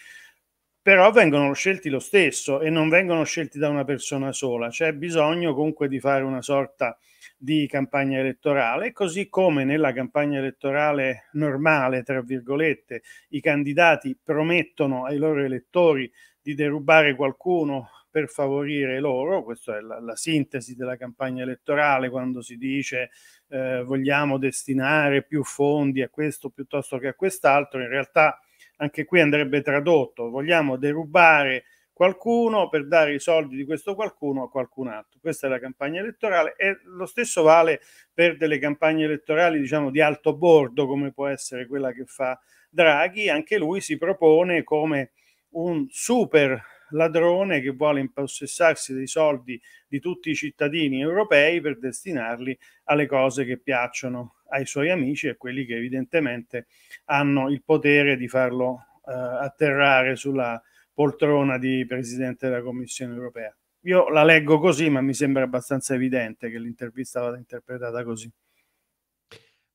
però vengono scelti lo stesso e non vengono scelti da una persona sola. C'è bisogno comunque di fare una sorta di campagna elettorale, così come nella campagna elettorale normale, tra virgolette, i candidati promettono ai loro elettori di derubare qualcuno per favorire loro, questa è la, la sintesi della campagna elettorale quando si dice eh, vogliamo destinare più fondi a questo piuttosto che a quest'altro, in realtà anche qui andrebbe tradotto, vogliamo derubare qualcuno per dare i soldi di questo qualcuno a qualcun altro. Questa è la campagna elettorale e lo stesso vale per delle campagne elettorali, diciamo, di alto bordo, come può essere quella che fa Draghi. Anche lui si propone come un super ladrone che vuole impossessarsi dei soldi di tutti i cittadini europei per destinarli alle cose che piacciono ai suoi amici e quelli che evidentemente hanno il potere di farlo eh, atterrare sulla poltrona di presidente della Commissione europea. Io la leggo così, ma mi sembra abbastanza evidente che l'intervista vada interpretata così.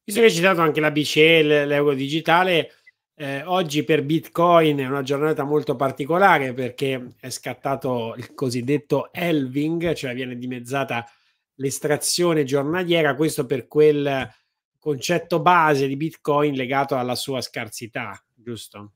Visto che hai citato anche la BCE, l'euro digitale, eh, oggi per Bitcoin è una giornata molto particolare perché è scattato il cosiddetto halving, cioè viene dimezzata l'estrazione giornaliera, questo per quel concetto base di Bitcoin legato alla sua scarsità, giusto?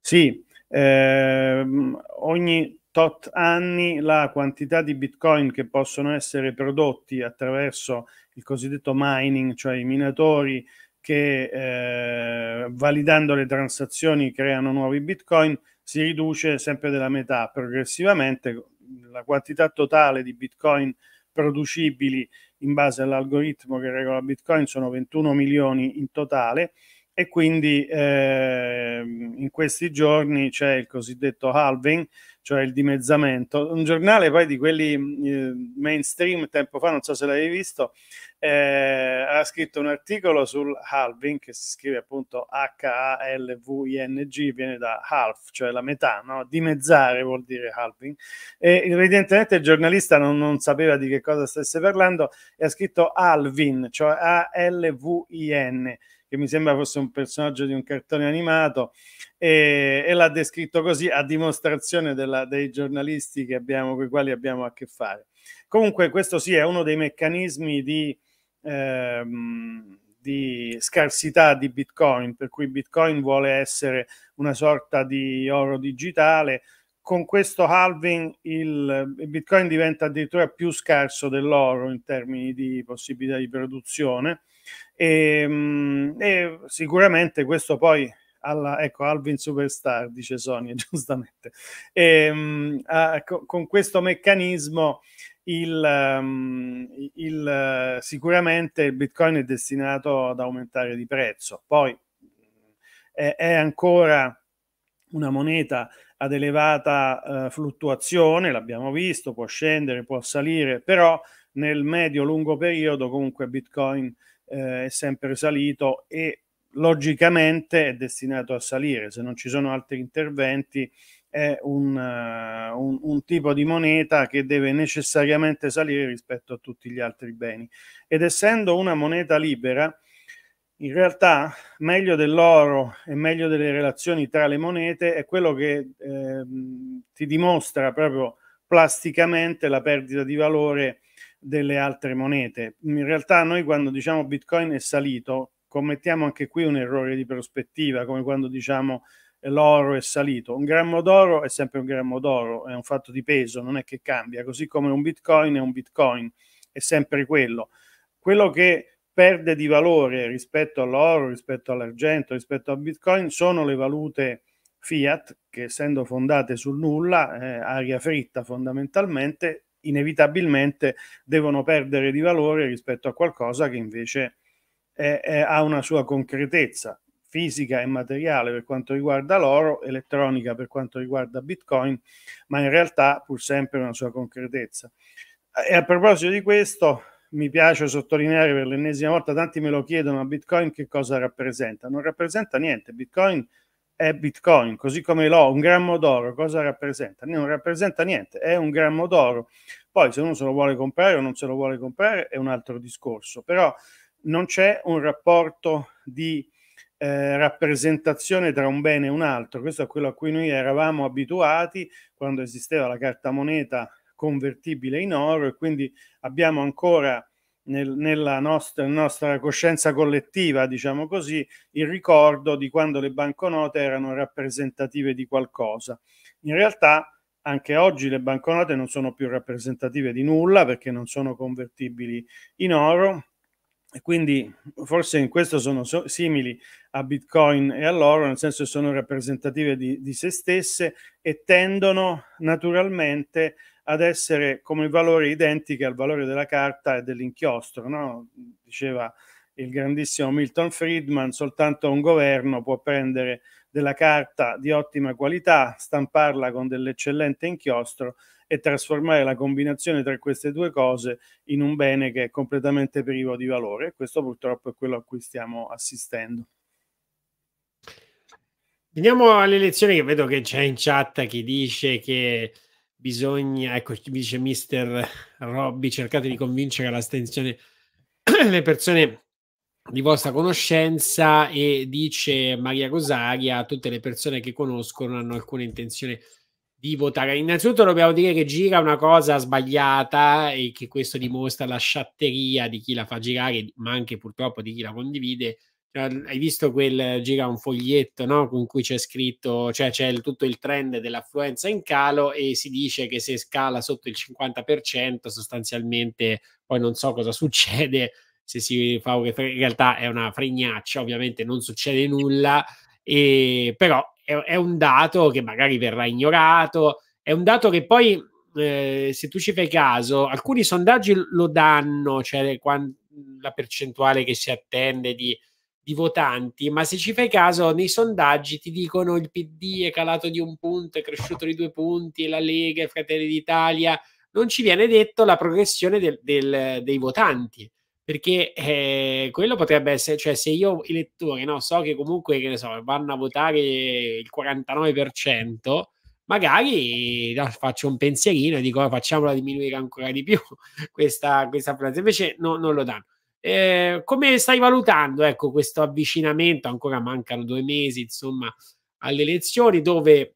Sì, ehm, ogni tot anni la quantità di Bitcoin che possono essere prodotti attraverso il cosiddetto mining, cioè i minatori che eh, validando le transazioni creano nuovi Bitcoin, si riduce sempre della metà progressivamente. La quantità totale di Bitcoin producibili in base all'algoritmo che regola Bitcoin sono 21 milioni in totale e quindi eh, in questi giorni c'è il cosiddetto halving, cioè il dimezzamento. Un giornale poi di quelli eh, mainstream, tempo fa, non so se l'avevi visto, eh, ha scritto un articolo sul halving, che si scrive appunto H-A-L-V-I-N-G, viene da half, cioè la metà, no? dimezzare vuol dire halving. E evidentemente il giornalista non, non sapeva di che cosa stesse parlando e ha scritto Alvin, cioè A-L-V-I-N che mi sembra fosse un personaggio di un cartone animato, e, e l'ha descritto così a dimostrazione della, dei giornalisti che abbiamo, con i quali abbiamo a che fare. Comunque questo sì è uno dei meccanismi di, ehm, di scarsità di Bitcoin, per cui Bitcoin vuole essere una sorta di oro digitale, con questo halving il, il, Bitcoin diventa addirittura più scarso dell'oro in termini di possibilità di produzione e, ehm, e sicuramente questo poi alla, ecco, Alvin Superstar, dice Sonia, (laughs) giustamente. E, um, a, con questo meccanismo il, um, il, sicuramente il Bitcoin è destinato ad aumentare di prezzo. Poi è, è ancora una moneta ad elevata uh, fluttuazione, l'abbiamo visto, può scendere, può salire, però nel medio-lungo periodo comunque Bitcoin eh, è sempre salito e logicamente è destinato a salire. Se non ci sono altri interventi, è un, uh, un, un, tipo di moneta che deve necessariamente salire rispetto a tutti gli altri beni. Ed essendo una moneta libera, in realtà meglio dell'oro e meglio delle relazioni tra le monete è quello che eh, ti dimostra proprio plasticamente la perdita di valore delle altre monete. In realtà noi quando diciamo Bitcoin è salito, commettiamo anche qui un errore di prospettiva, come quando diciamo eh, l'oro è salito. Un grammo d'oro è sempre un grammo d'oro, è un fatto di peso, non è che cambia, così come un Bitcoin è un Bitcoin, è sempre quello. Quello che perde di valore rispetto all'oro, rispetto all'argento, rispetto al Bitcoin sono le valute fiat che essendo fondate sul nulla, eh, aria fritta fondamentalmente, inevitabilmente devono perdere di valore rispetto a qualcosa che invece è, è, ha una sua concretezza fisica e materiale per quanto riguarda l'oro, elettronica per quanto riguarda Bitcoin, ma in realtà pur sempre una sua concretezza. E a proposito di questo, mi piace sottolineare per l'ennesima volta, tanti me lo chiedono, Bitcoin che cosa rappresenta? Non rappresenta niente, Bitcoin è Bitcoin, così come l'ho, un grammo d'oro, cosa rappresenta? Non rappresenta niente, è un grammo d'oro. Poi se uno se lo vuole comprare o non se lo vuole comprare è un altro discorso, però non c'è un rapporto di eh, rappresentazione tra un bene e un altro. Questo è quello a cui noi eravamo abituati quando esisteva la carta moneta convertibile in oro e quindi abbiamo ancora nel, nella nostra, nostra, coscienza collettiva, diciamo così, il ricordo di quando le banconote erano rappresentative di qualcosa. In realtà anche oggi le banconote non sono più rappresentative di nulla perché non sono convertibili in oro e quindi forse in questo sono so- simili a Bitcoin e all'oro, nel senso che sono rappresentative di, di se stesse e tendono naturalmente ad essere come valore identiche al valore della carta e dell'inchiostro. No? Diceva il grandissimo Milton Friedman, soltanto un governo può prendere della carta di ottima qualità, stamparla con dell'eccellente inchiostro e trasformare la combinazione tra queste due cose in un bene che è completamente privo di valore. Questo purtroppo è quello a cui stiamo assistendo.
Veniamo alle elezioni che vedo che c'è in chat chi dice che bisogna, ecco, dice mister Robby, cercate di convincere l'astensione (clears throat) le persone di vostra conoscenza e dice Maria Rosaria, tutte le persone che conoscono hanno alcuna intenzione di votare. Innanzitutto dobbiamo dire che gira una cosa sbagliata e che questo dimostra la sciatteria di chi la fa girare, ma anche purtroppo di chi la condivide. Cioè, hai visto quel gira un foglietto no? con cui c'è scritto, cioè c'è il, tutto il trend dell'affluenza in calo e si dice che se scala sotto il 50% sostanzialmente poi non so cosa (laughs) succede se si fa in realtà è una fregnaccia, ovviamente non succede nulla, e, però è, è, un dato che magari verrà ignorato, è un dato che poi, eh, se tu ci fai caso, alcuni sondaggi lo danno, cioè la percentuale che si attende di, di votanti, ma se ci fai caso, nei sondaggi ti dicono il PD è calato di un punto, è cresciuto di due punti, la Lega, e Fratelli d'Italia, non ci viene detto la progressione del, del, dei votanti perché eh, quello potrebbe essere, cioè se io i lettori no, so che comunque che ne so, vanno a votare il 49%, magari no, faccio un pensierino e dico oh, facciamola diminuire ancora di più (laughs) questa, questa frase, invece no, non lo danno. Eh, come stai valutando ecco, questo avvicinamento? Ancora mancano due mesi insomma alle elezioni dove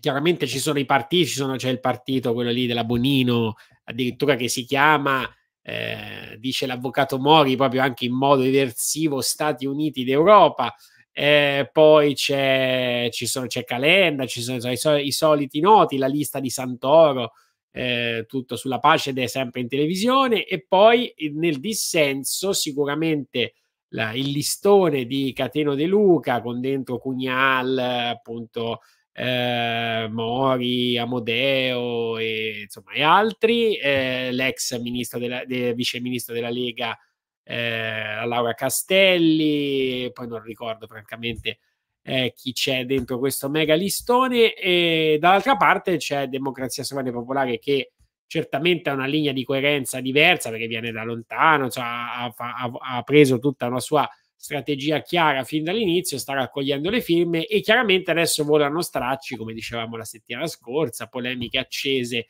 chiaramente ci sono i partiti, c'è il partito, quello lì della Bonino, addirittura che si chiama eh, dice l'avvocato Mori proprio anche in modo eversivo Stati Uniti d'Europa. Eh, poi c'è, ci sono, c'è Calenda, ci sono, sono i, soliti noti, la lista di Santoro, eh, tutto sulla pace ed è sempre in televisione. E poi nel dissenso, sicuramente la, il listone di Cateno De Luca con dentro Cugnal, appunto eh, Mori, Amodeo e, insomma, e altri, eh, l'ex ministro della, de, vice ministro della Lega eh, Laura Castelli, poi non ricordo francamente eh, chi c'è dentro questo mega listone, e dall'altra parte c'è Democrazia Sovrana Popolare che certamente ha una linea di coerenza diversa perché viene da lontano, cioè ha, ha, ha preso tutta una sua strategia chiara fin dall'inizio, sta raccogliendo le firme e chiaramente adesso volano stracci, come dicevamo la settimana scorsa, polemiche accese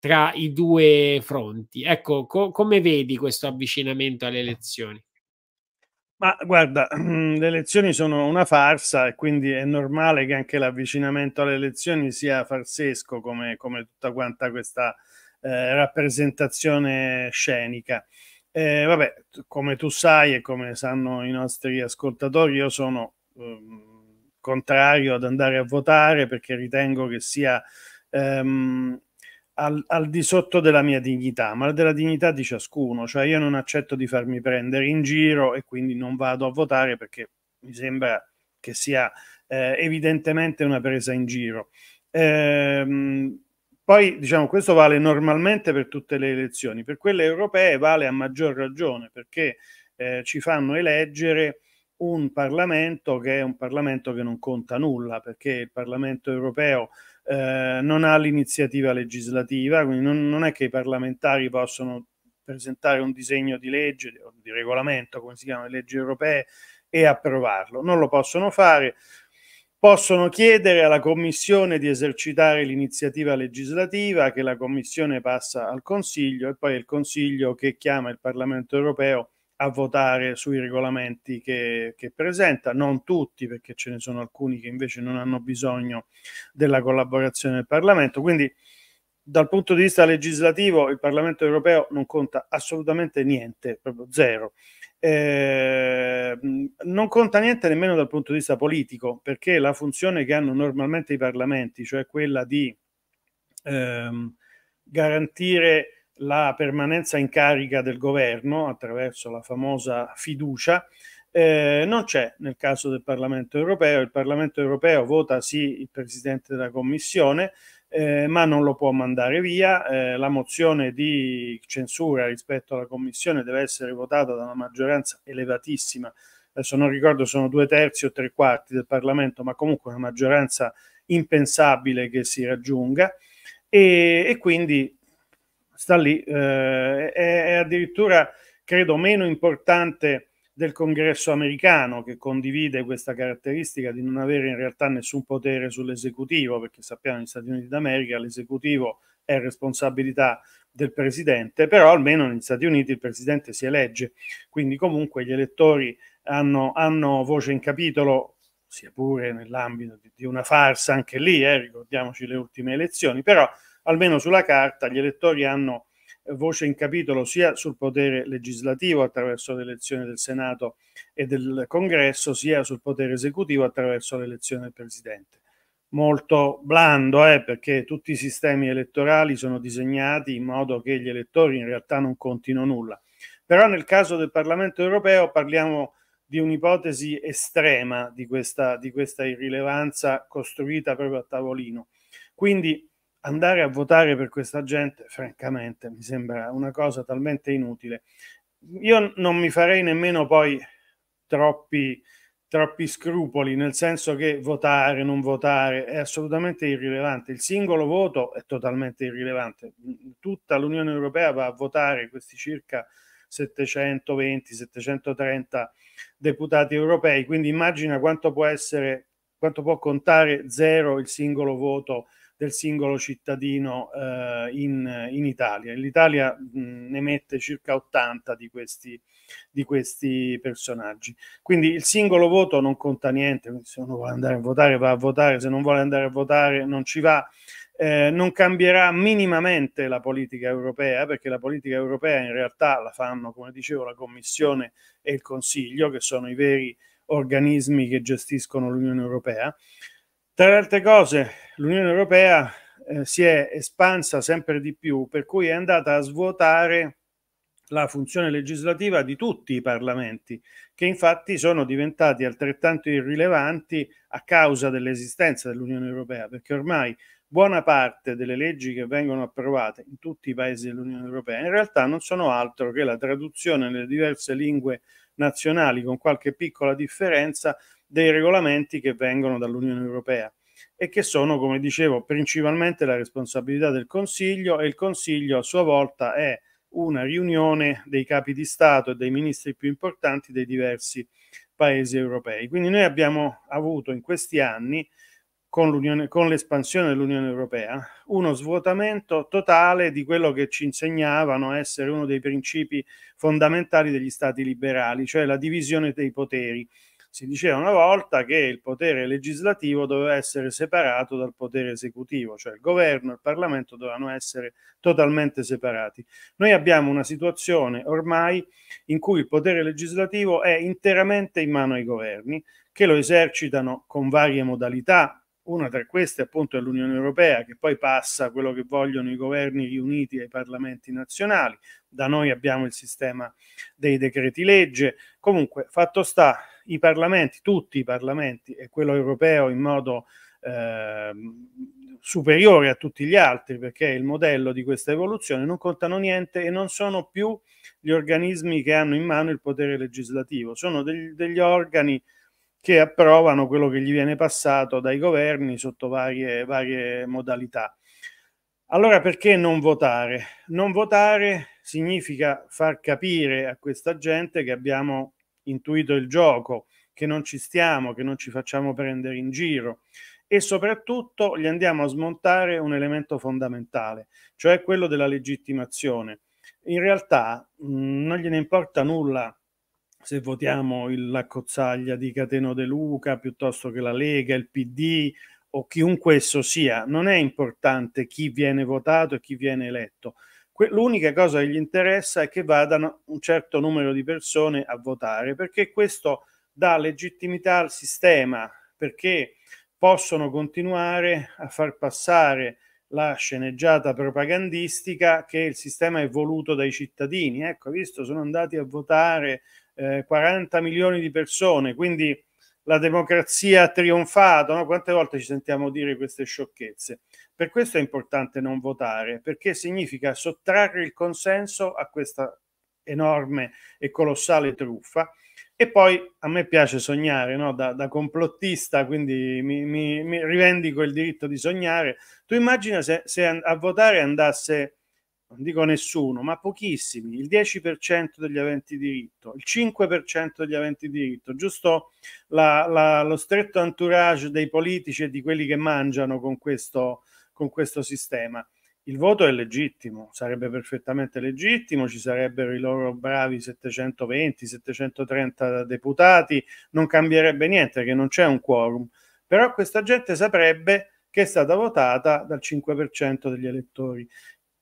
tra i due fronti. Ecco, co- come vedi questo avvicinamento alle elezioni?
Ma guarda, (clears throat) le elezioni sono una farsa e quindi è normale che anche l'avvicinamento alle elezioni sia farsesco come, come tutta quanta questa eh, rappresentazione scenica. Eh, vabbè, come tu sai e come sanno i nostri ascoltatori, io sono ehm, contrario ad andare a votare perché ritengo che sia ehm, al, al, di sotto della mia dignità, ma della dignità di ciascuno. Cioè io non accetto di farmi prendere in giro e quindi non vado a votare perché mi sembra che sia eh, evidentemente una presa in giro. Ehm, poi, diciamo, questo vale normalmente per tutte le elezioni, per quelle europee vale a maggior ragione, perché eh, ci fanno eleggere un Parlamento che è un Parlamento che non conta nulla, perché il Parlamento europeo eh, non ha l'iniziativa legislativa, quindi non, non, è che i parlamentari possono presentare un disegno di legge, di regolamento, come si chiamano le leggi europee, e approvarlo. Non lo possono fare, possono chiedere alla Commissione di esercitare l'iniziativa legislativa, che la Commissione passa al Consiglio e poi è il Consiglio che chiama il Parlamento europeo a votare sui regolamenti che, che, presenta, non tutti perché ce ne sono alcuni che invece non hanno bisogno della collaborazione del Parlamento. Quindi dal punto di vista legislativo il Parlamento europeo non conta assolutamente niente, proprio zero. Eh, non conta niente nemmeno dal punto di vista politico, perché la funzione che hanno normalmente i parlamenti, cioè quella di ehm, garantire la permanenza in carica del governo attraverso la famosa fiducia, eh, non c'è nel caso del Parlamento europeo. Il Parlamento europeo vota sì il Presidente della Commissione, eh, ma non lo può mandare via. Eh, la mozione di censura rispetto alla Commissione deve essere votata da una maggioranza elevatissima. Adesso non ricordo sono due terzi o tre quarti del Parlamento, ma comunque una maggioranza impensabile che si raggiunga. E, e quindi sta lì, eh, è, è, addirittura credo meno importante del congresso americano che condivide questa caratteristica di non avere in realtà nessun potere sull'esecutivo, perché sappiamo negli Stati Uniti d'America l'esecutivo è responsabilità del presidente, però almeno negli Stati Uniti il presidente si elegge, quindi comunque gli elettori hanno, hanno voce in capitolo, sia pure nell'ambito di, di una farsa anche lì, eh, ricordiamoci le ultime elezioni, però almeno sulla carta gli elettori hanno voce in capitolo sia sul potere legislativo attraverso l'elezione del Senato e del Congresso, sia sul potere esecutivo attraverso l'elezione del Presidente. Molto blando, eh, perché tutti i sistemi elettorali sono disegnati in modo che gli elettori in realtà non contino nulla. Però nel caso del Parlamento europeo parliamo di un'ipotesi estrema di questa, di questa irrilevanza costruita proprio a tavolino. Quindi andare a votare per questa gente, francamente, mi sembra una cosa talmente inutile. Io non mi farei nemmeno poi troppi, troppi scrupoli, nel senso che votare, non votare è assolutamente irrilevante. Il singolo voto è totalmente irrilevante. Tutta l'Unione Europea va a votare questi circa 720-730 deputati europei, quindi immagina quanto può essere, quanto può contare zero il singolo voto del singolo cittadino eh, in, in, Italia. L'Italia ne mette circa 80 di questi, di questi personaggi. Quindi il singolo voto non conta niente, se uno vuole andare a votare va a votare, se non vuole andare a votare non ci va. Eh, non cambierà minimamente la politica europea, perché la politica europea in realtà la fanno, come dicevo, la Commissione e il Consiglio, che sono i veri organismi che gestiscono l'Unione Europea. Tra le altre cose, l'Unione Europea eh, si è espansa sempre di più, per cui è andata a svuotare la funzione legislativa di tutti i parlamenti, che infatti sono diventati altrettanto irrilevanti a causa dell'esistenza dell'Unione Europea, perché ormai buona parte delle leggi che vengono approvate in tutti i paesi dell'Unione Europea in realtà non sono altro che la traduzione nelle diverse lingue nazionali con qualche piccola differenza dei regolamenti che vengono dall'Unione Europea e che sono, come dicevo, principalmente la responsabilità del Consiglio e il Consiglio a sua volta è una riunione dei capi di Stato e dei ministri più importanti dei diversi paesi europei. Quindi noi abbiamo avuto in questi anni, con, con l'espansione dell'Unione Europea, uno svuotamento totale di quello che ci insegnavano essere uno dei principi fondamentali degli stati liberali, cioè la divisione dei poteri si diceva una volta che il potere legislativo doveva essere separato dal potere esecutivo, cioè il governo e il Parlamento dovevano essere totalmente separati. Noi abbiamo una situazione ormai in cui il potere legislativo è interamente in mano ai governi, che lo esercitano con varie modalità, una tra queste appunto è l'Unione Europea che poi passa quello che vogliono i governi riuniti ai parlamenti nazionali. Da noi abbiamo il sistema dei decreti legge. Comunque, fatto sta, i parlamenti, tutti i parlamenti e quello europeo in modo eh, superiore a tutti gli altri perché è il modello di questa evoluzione, non contano niente e non sono più gli organismi che hanno in mano il potere legislativo, sono degli, degli organi che approvano quello che gli viene passato dai governi sotto varie, varie modalità. Allora perché non votare? Non votare significa far capire a questa gente che abbiamo intuito il gioco, che non ci stiamo, che non ci facciamo prendere in giro e soprattutto gli andiamo a smontare un elemento fondamentale, cioè quello della legittimazione. In realtà mh, non gliene importa nulla se votiamo il, la cozzaglia di Cateno De Luca piuttosto che la Lega, il PD o chiunque esso sia, non è importante chi viene votato e chi viene eletto. Que- l'unica cosa che gli interessa è che vadano un certo numero di persone a votare, perché questo dà legittimità al sistema, perché possono continuare a far passare la sceneggiata propagandistica che il sistema è voluto dai cittadini. Ecco, visto, sono andati a votare eh, 40 milioni di persone, quindi la democrazia ha trionfato. No? Quante volte ci sentiamo dire queste sciocchezze? Per questo è importante non votare, perché significa sottrarre il consenso a questa enorme e colossale truffa. E poi a me piace sognare, no? da, da, complottista, quindi mi, mi, mi, rivendico il diritto di sognare. Tu immagina se, se a votare andasse non dico nessuno, ma pochissimi, il 10% degli aventi diritto, il 5% degli aventi diritto, giusto la, la, lo stretto entourage dei politici e di quelli che mangiano con questo, con questo sistema. Il voto è legittimo, sarebbe perfettamente legittimo, ci sarebbero i loro bravi 720, 730 deputati, non cambierebbe niente perché non c'è un quorum, però questa gente saprebbe che è stata votata dal 5% degli elettori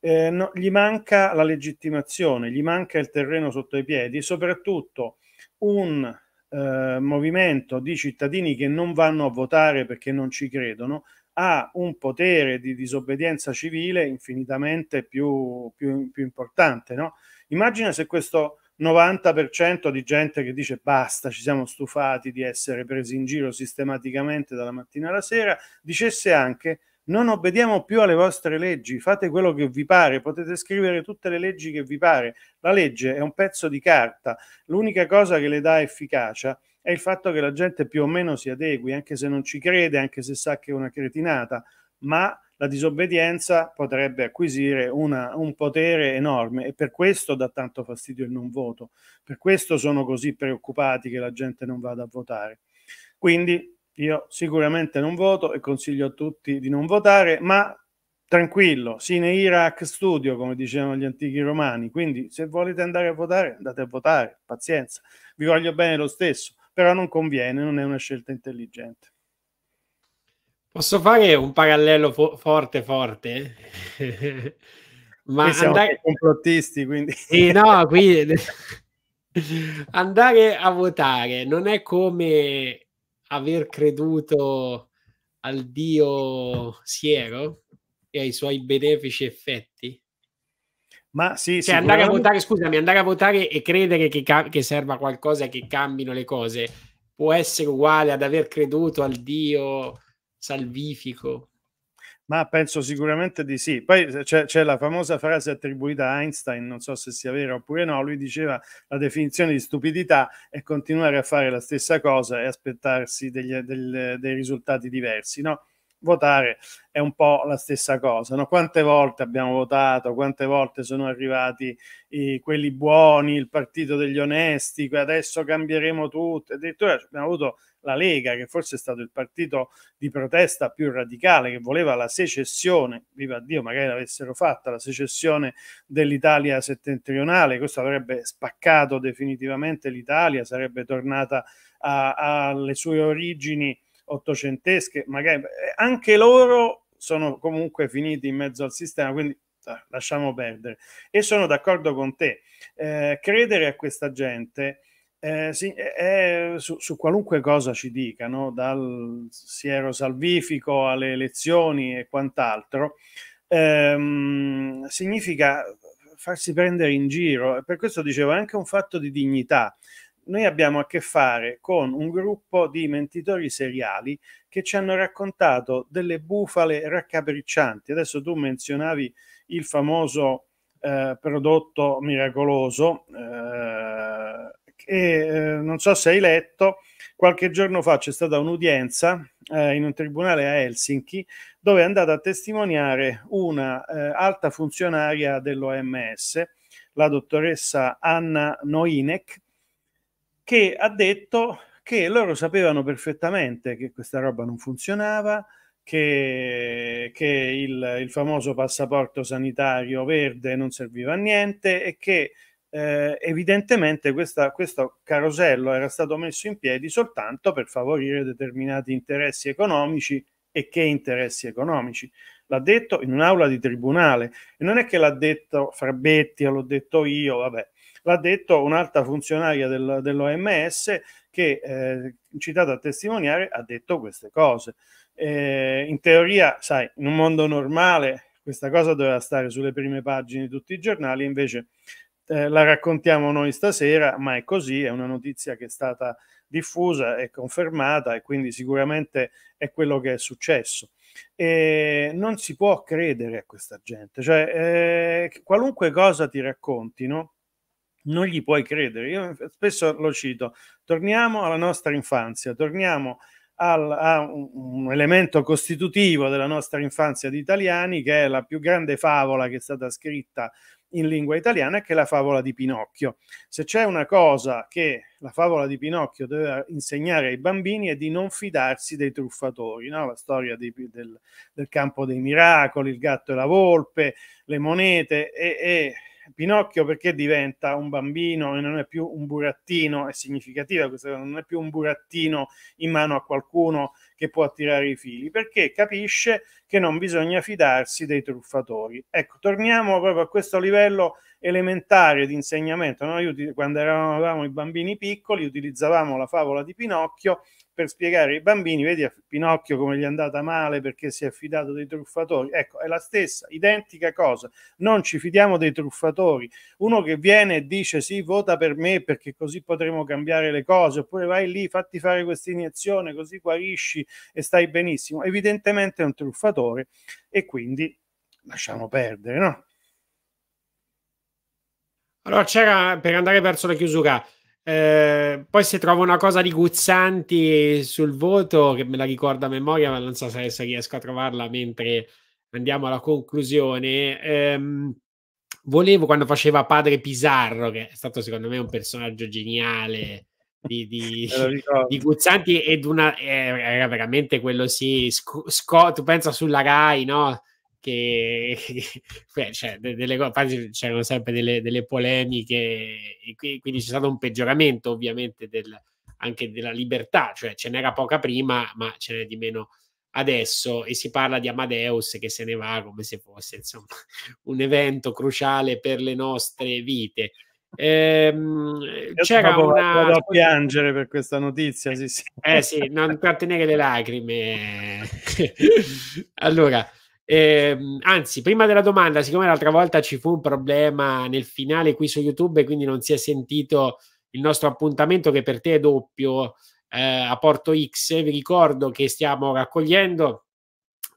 eh, no, gli manca la legittimazione, gli manca il terreno sotto i piedi e soprattutto un eh, movimento di cittadini che non vanno a votare perché non ci credono ha un potere di disobbedienza civile infinitamente più, più, più importante. No? Immagina se questo 90% di gente che dice basta, ci siamo stufati di essere presi in giro sistematicamente dalla mattina alla sera, dicesse anche non obbediamo più alle vostre leggi, fate quello che vi pare, potete scrivere tutte le leggi che vi pare. La legge è un pezzo di carta, l'unica cosa che le dà efficacia è il fatto che la gente più o meno si adegui, anche se non ci crede, anche se sa che è una cretinata, ma la disobbedienza potrebbe acquisire una, un potere enorme e per questo dà tanto fastidio il non voto, per questo sono così preoccupati che la gente non vada a votare. Quindi io sicuramente non voto e consiglio a tutti di non votare, ma tranquillo, sine Iraq studio, come dicevano gli antichi romani. Quindi se volete andare a votare, andate a votare, pazienza. Vi voglio bene lo stesso, però non conviene, non è una scelta intelligente.
Posso fare un parallelo fo- forte forte? (laughs)
Ma qui siamo andare... complottisti, quindi...
Sì, no, (laughs) qui... (laughs) andare a votare non è come aver creduto al dio Siero e ai suoi benefici effetti?
Ma sì,
cioè andare a votare, scusami, andare a votare e credere che, che serva qualcosa che cambino le cose può essere uguale ad aver creduto al dio salvifico
ma penso sicuramente di sì. Poi c'è, c'è, la famosa frase attribuita a Einstein, non so se sia vera oppure no, lui diceva la definizione di stupidità è continuare a fare la stessa cosa e aspettarsi degli, del, dei risultati diversi, no? Votare è un po' la stessa cosa, no? Quante volte abbiamo votato, quante volte sono arrivati i, quelli buoni, il partito degli onesti, adesso cambieremo tutto, addirittura abbiamo avuto la Lega, che forse è stato il partito di protesta più radicale, che voleva la secessione, viva Dio, magari l'avessero fatta, la secessione dell'Italia settentrionale, questo avrebbe spaccato definitivamente l'Italia, sarebbe tornata alle sue origini ottocentesche, magari anche loro sono comunque finiti in mezzo al sistema, quindi ah, lasciamo perdere. E sono d'accordo con te, eh, credere a questa gente eh, sì, è, su, su, qualunque cosa ci dicano, dal siero salvifico alle elezioni e quant'altro, ehm, significa farsi prendere in giro. Per questo dicevo, è anche un fatto di dignità. Noi abbiamo a che fare con un gruppo di mentitori seriali che ci hanno raccontato delle bufale raccapriccianti. Adesso tu menzionavi il famoso eh, prodotto miracoloso eh, che eh, non so se hai letto, qualche giorno fa c'è stata un'udienza eh, in un tribunale a Helsinki dove è andata a testimoniare una eh, alta funzionaria dell'OMS, la dottoressa Anna Noinek, che ha detto che loro sapevano perfettamente che questa roba non funzionava, che, che il, il, famoso passaporto sanitario verde non serviva a niente e che eh, evidentemente questa, questo carosello era stato messo in piedi soltanto per favorire determinati interessi economici e che interessi economici. L'ha detto in un'aula di tribunale e non è che l'ha detto Frabetti l'ho detto io, vabbè, l'ha detto un'alta funzionaria del, dell'OMS che, eh, citata a testimoniare, ha detto queste cose. Eh, in teoria, sai, in un mondo normale questa cosa doveva stare sulle prime pagine di tutti i giornali, invece eh, la raccontiamo noi stasera, ma è così, è una notizia che è stata diffusa e confermata e quindi sicuramente è quello che è successo. E non si può credere a questa gente, cioè eh, qualunque cosa ti raccontino, non gli puoi credere. Io spesso lo cito, torniamo alla nostra infanzia, torniamo al, a un, elemento costitutivo della nostra infanzia di italiani, che è la più grande favola che è stata scritta in lingua italiana, che è la favola di Pinocchio. Se c'è una cosa che la favola di Pinocchio deve insegnare ai bambini è di non fidarsi dei truffatori, no? la storia di, del, del, campo dei miracoli, il gatto e la volpe, le monete e, e Pinocchio perché diventa un bambino e non è più un burattino, è significativa questa cosa, non è più un burattino in mano a qualcuno che può attirare i fili, perché capisce che non bisogna fidarsi dei truffatori. Ecco, torniamo proprio a questo livello elementare di insegnamento. Noi quando eravamo i bambini piccoli utilizzavamo la favola di Pinocchio per spiegare ai bambini, vedi a Pinocchio come gli è andata male perché si è fidato dei truffatori. Ecco, è la stessa, identica cosa. Non ci fidiamo dei truffatori. Uno che viene e dice sì, vota per me perché così potremo cambiare le cose, oppure vai lì, fatti fare questa iniezione, così guarisci e stai benissimo. Evidentemente è un truffatore e quindi lasciamo perdere, no?
Allora c'era per andare verso la chiusura eh, poi se trovo una cosa di Guzzanti sul voto che me la ricorda a memoria, ma non so se adesso riesco a trovarla mentre andiamo alla conclusione. Ehm, volevo quando faceva padre Pizarro, che è stato secondo me un personaggio geniale di, di, (laughs) (laughs) di Guzzanti ed una era veramente quello sì, sc- sc- tu pensa sulla Rai, no? Che, (laughs) cioè, delle, c'erano sempre delle, delle, polemiche e quindi c'è stato un peggioramento ovviamente del, anche della libertà, cioè ce n'era poca prima ma ce n'è di meno adesso e si parla di Amadeus che se ne va come se fosse insomma (laughs) un evento cruciale per le nostre vite. Ehm, c'era una...
Vado a piangere per questa notizia, sì, sì.
Eh sì, non trattenere le lacrime. (laughs) allora, eh, anzi, prima della domanda, siccome l'altra volta ci fu un problema nel finale qui su YouTube, quindi non si è sentito il nostro appuntamento che per te è doppio eh, a Porto X, vi ricordo che stiamo raccogliendo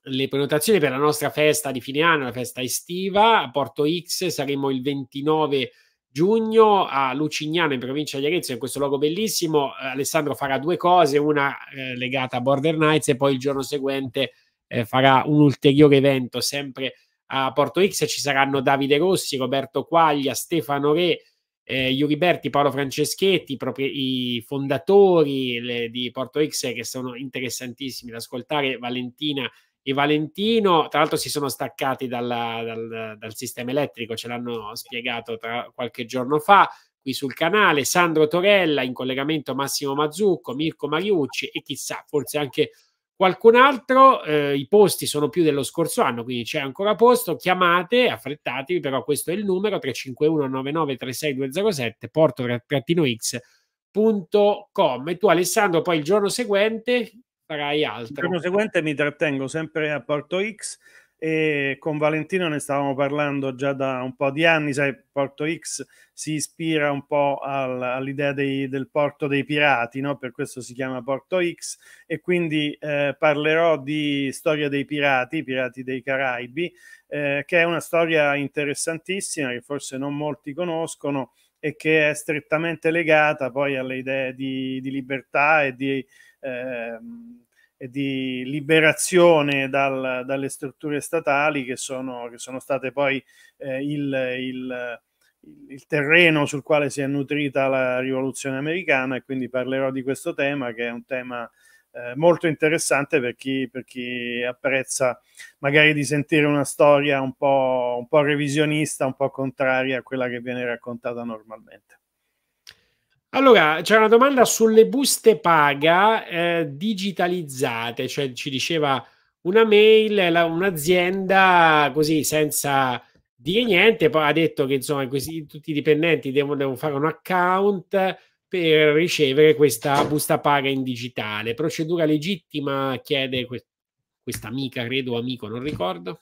le prenotazioni per la nostra festa di fine anno, la festa estiva a Porto X, saremo il 29 giugno a Lucignano in provincia di Arezzo in questo luogo bellissimo. Alessandro farà due cose, una eh, legata a Border Nights e poi il giorno seguente eh, farà un ulteriore evento sempre a Porto X. Ci saranno Davide Rossi, Roberto Quaglia, Stefano Re, eh, Iuriberti, Paolo Franceschetti, proprio i fondatori le, di Porto X che sono interessantissimi da ascoltare, Valentina e Valentino. Tra l'altro si sono staccati dalla, dal, dal sistema elettrico, ce l'hanno spiegato tra qualche giorno fa qui sul canale, Sandro Torella in collegamento Massimo Mazzucco, Mirko Mariucci e chissà, forse anche qualcun altro, eh, i posti sono più dello scorso anno, quindi c'è ancora posto, chiamate, affrettatevi, però questo è il numero 351 99 36207 porto-x.com e tu Alessandro poi il giorno seguente farai altro.
Il giorno seguente mi trattengo sempre a Porto X e con Valentino ne stavamo parlando già da un po' di anni, sai, Porto X si ispira un po' al, all'idea dei, del porto dei pirati, no? per questo si chiama Porto X e quindi eh, parlerò di Storia dei pirati, Pirati dei Caraibi, eh, che è una storia interessantissima che forse non molti conoscono e che è strettamente legata poi alle idee di, di libertà e di... Eh, di liberazione dal, dalle strutture statali che sono, che sono state poi eh, il, il, il, terreno sul quale si è nutrita la rivoluzione americana e quindi parlerò di questo tema che è un tema eh, molto interessante per chi, per chi, apprezza magari di sentire una storia un po', un po' revisionista, un po' contraria a quella che viene raccontata normalmente.
Allora, c'è una domanda sulle buste paga eh, digitalizzate, cioè ci diceva una mail, la, un'azienda così senza dire niente, poi ha detto che insomma questi, tutti i dipendenti devono, devono fare un account per ricevere questa busta paga in digitale. Procedura legittima, chiede que- questa amica, credo amico, non ricordo.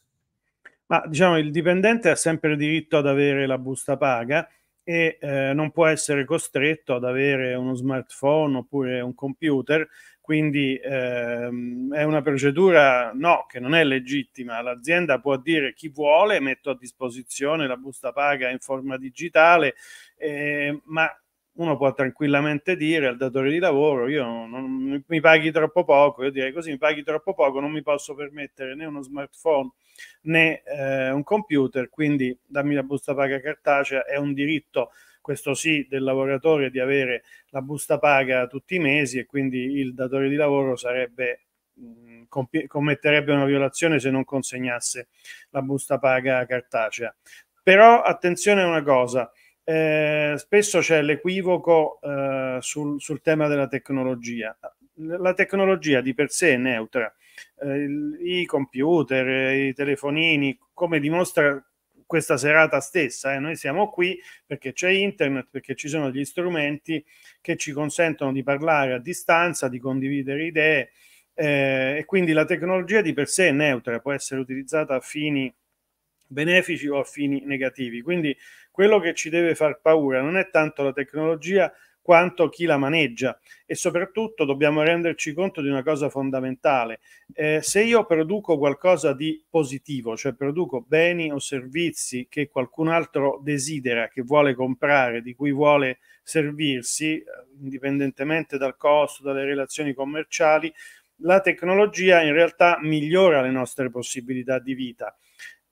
Ma diciamo il dipendente ha sempre diritto ad avere la busta paga e eh, non può essere costretto ad avere uno smartphone oppure un computer, quindi ehm, è una procedura no, che non è legittima. L'azienda può dire chi vuole, metto a disposizione la busta paga in forma digitale, eh, ma uno può tranquillamente dire al datore di lavoro io non, mi paghi troppo poco, io direi così mi paghi troppo poco, non mi posso permettere né uno smartphone né eh, un computer, quindi dammi la busta paga cartacea, è un diritto, questo sì, del lavoratore di avere la busta paga tutti i mesi e quindi il datore di lavoro sarebbe mh, commetterebbe una violazione se non consegnasse la busta paga cartacea. Però attenzione a una cosa, eh, spesso c'è l'equivoco eh, sul, sul, tema della tecnologia. La tecnologia di per sé è neutra. Eh, I computer, i telefonini, come dimostra questa serata stessa, eh, noi siamo qui perché c'è internet, perché ci sono gli strumenti che ci consentono di parlare a distanza, di condividere idee eh, e quindi la tecnologia di per sé è neutra, può essere utilizzata a fini benefici o a fini negativi. Quindi quello che ci deve far paura non è tanto la tecnologia quanto chi la maneggia e soprattutto dobbiamo renderci conto di una cosa fondamentale. Eh, se io produco qualcosa di positivo, cioè produco beni o servizi che qualcun altro desidera, che vuole comprare, di cui vuole servirsi, eh, indipendentemente dal costo, dalle relazioni commerciali, la tecnologia in realtà migliora le nostre possibilità di vita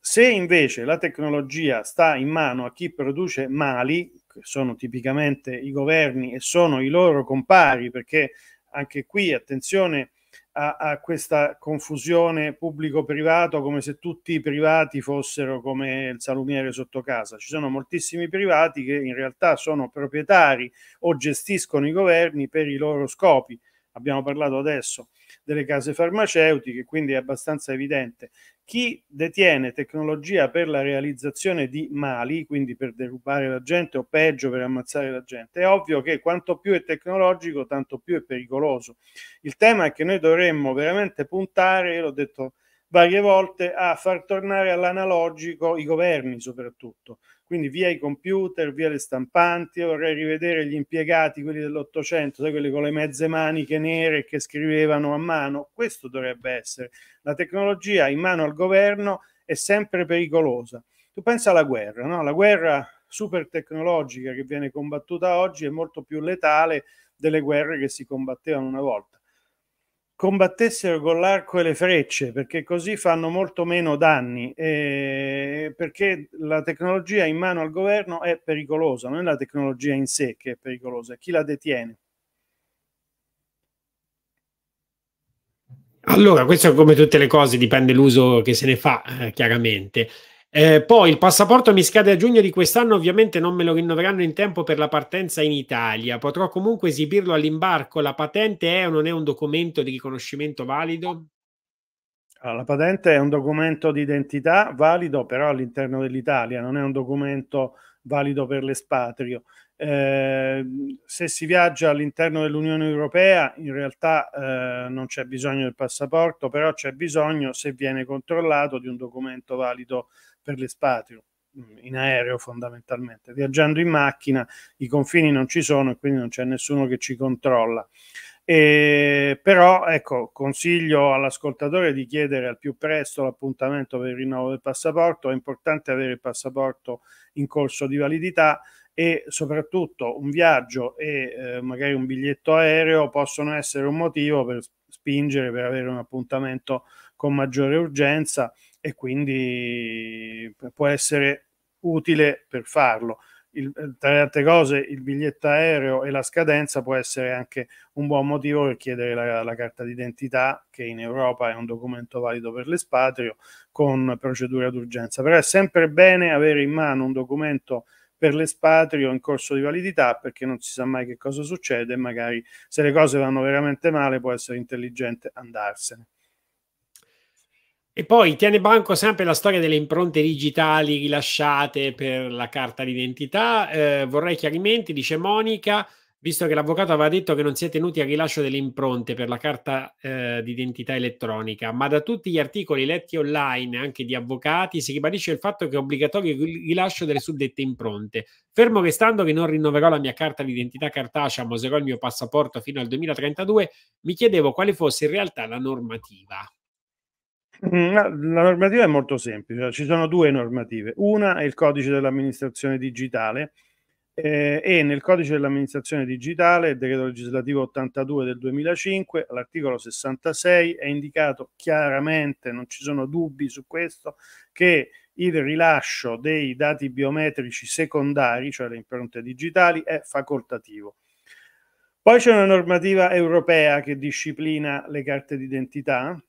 se invece la tecnologia sta in mano a chi produce mali, che sono tipicamente i governi e sono i loro compari, perché anche qui attenzione a, a questa confusione pubblico-privato come se tutti i privati fossero come il salumiere sotto casa. Ci sono moltissimi privati che in realtà sono proprietari o gestiscono i governi per i loro scopi. Abbiamo parlato adesso delle case farmaceutiche, quindi è abbastanza evidente chi detiene tecnologia per la realizzazione di mali, quindi per derubare la gente o peggio per ammazzare la gente, è ovvio che quanto più è tecnologico, tanto più è pericoloso. Il tema è che noi dovremmo veramente puntare, l'ho detto varie volte, a far tornare all'analogico i governi soprattutto quindi via i computer, via le stampanti, vorrei rivedere gli impiegati, quelli dell'Ottocento, quelli con le mezze maniche nere che scrivevano a mano, questo dovrebbe essere. La tecnologia in mano al governo è sempre pericolosa. Tu pensa alla guerra, no? la guerra super tecnologica che viene combattuta oggi è molto più letale delle guerre che si combattevano una volta combattessero con l'arco e le frecce, perché così fanno molto meno danni, eh, perché la tecnologia in mano al governo è pericolosa, non è la tecnologia in sé che è pericolosa, chi la detiene.
Allora, questo come tutte le cose, dipende l'uso che se ne fa, eh, chiaramente. Eh, poi il passaporto mi scade a giugno di quest'anno, ovviamente non me lo rinnoveranno in tempo per la partenza in Italia. Potrò comunque esibirlo all'imbarco. La patente è o non è un documento di riconoscimento valido?
Allora, la patente è un documento di identità valido però all'interno dell'Italia, non è un documento valido per l'espatrio. Eh, se si viaggia all'interno dell'Unione Europea in realtà eh, non c'è bisogno del passaporto, però c'è bisogno, se viene controllato, di un documento valido per l'espatrio, mm, in aereo fondamentalmente. Viaggiando in macchina i confini non ci sono e quindi non c'è nessuno che ci controlla. E, però ecco, consiglio all'ascoltatore di chiedere al più presto l'appuntamento per il rinnovo del passaporto. È importante avere il passaporto in corso di validità e soprattutto un viaggio e eh, magari un biglietto aereo possono essere un motivo per spingere per avere un appuntamento con maggiore urgenza e quindi può essere utile per farlo. Il, tra le altre cose il biglietto aereo e la scadenza può essere anche un buon motivo per chiedere la, la carta d'identità che in Europa è un documento valido per l'espatrio con procedura d'urgenza. Però è sempre bene avere in mano un documento per l'espatrio in corso di validità perché non si sa mai che cosa succede e magari se le cose vanno veramente male può essere intelligente andarsene
e poi tiene banco sempre la storia delle impronte digitali rilasciate per la carta d'identità. Eh, vorrei chiarimenti, dice Monica, visto che l'avvocato aveva detto che non si è tenuti al rilascio delle impronte per la carta eh, d'identità elettronica, ma da tutti gli articoli letti online, anche di avvocati, si ribadisce il fatto che è obbligatorio il rilascio delle suddette impronte. Fermo restando che non rinnoverò la mia carta d'identità cartacea, ma userò il mio passaporto fino al 2032, mi chiedevo quale fosse in realtà la normativa.
Mm, la normativa è molto semplice, ci sono due normative. Una è il codice dell'amministrazione digitale eh, e nel codice dell'amministrazione digitale, il decreto legislativo 82 del 2005, all'articolo 66 è indicato chiaramente, non ci sono dubbi su questo, che il rilascio dei dati biometrici secondari, cioè le impronte digitali, è facoltativo. Poi c'è una normativa europea che disciplina le carte d'identità,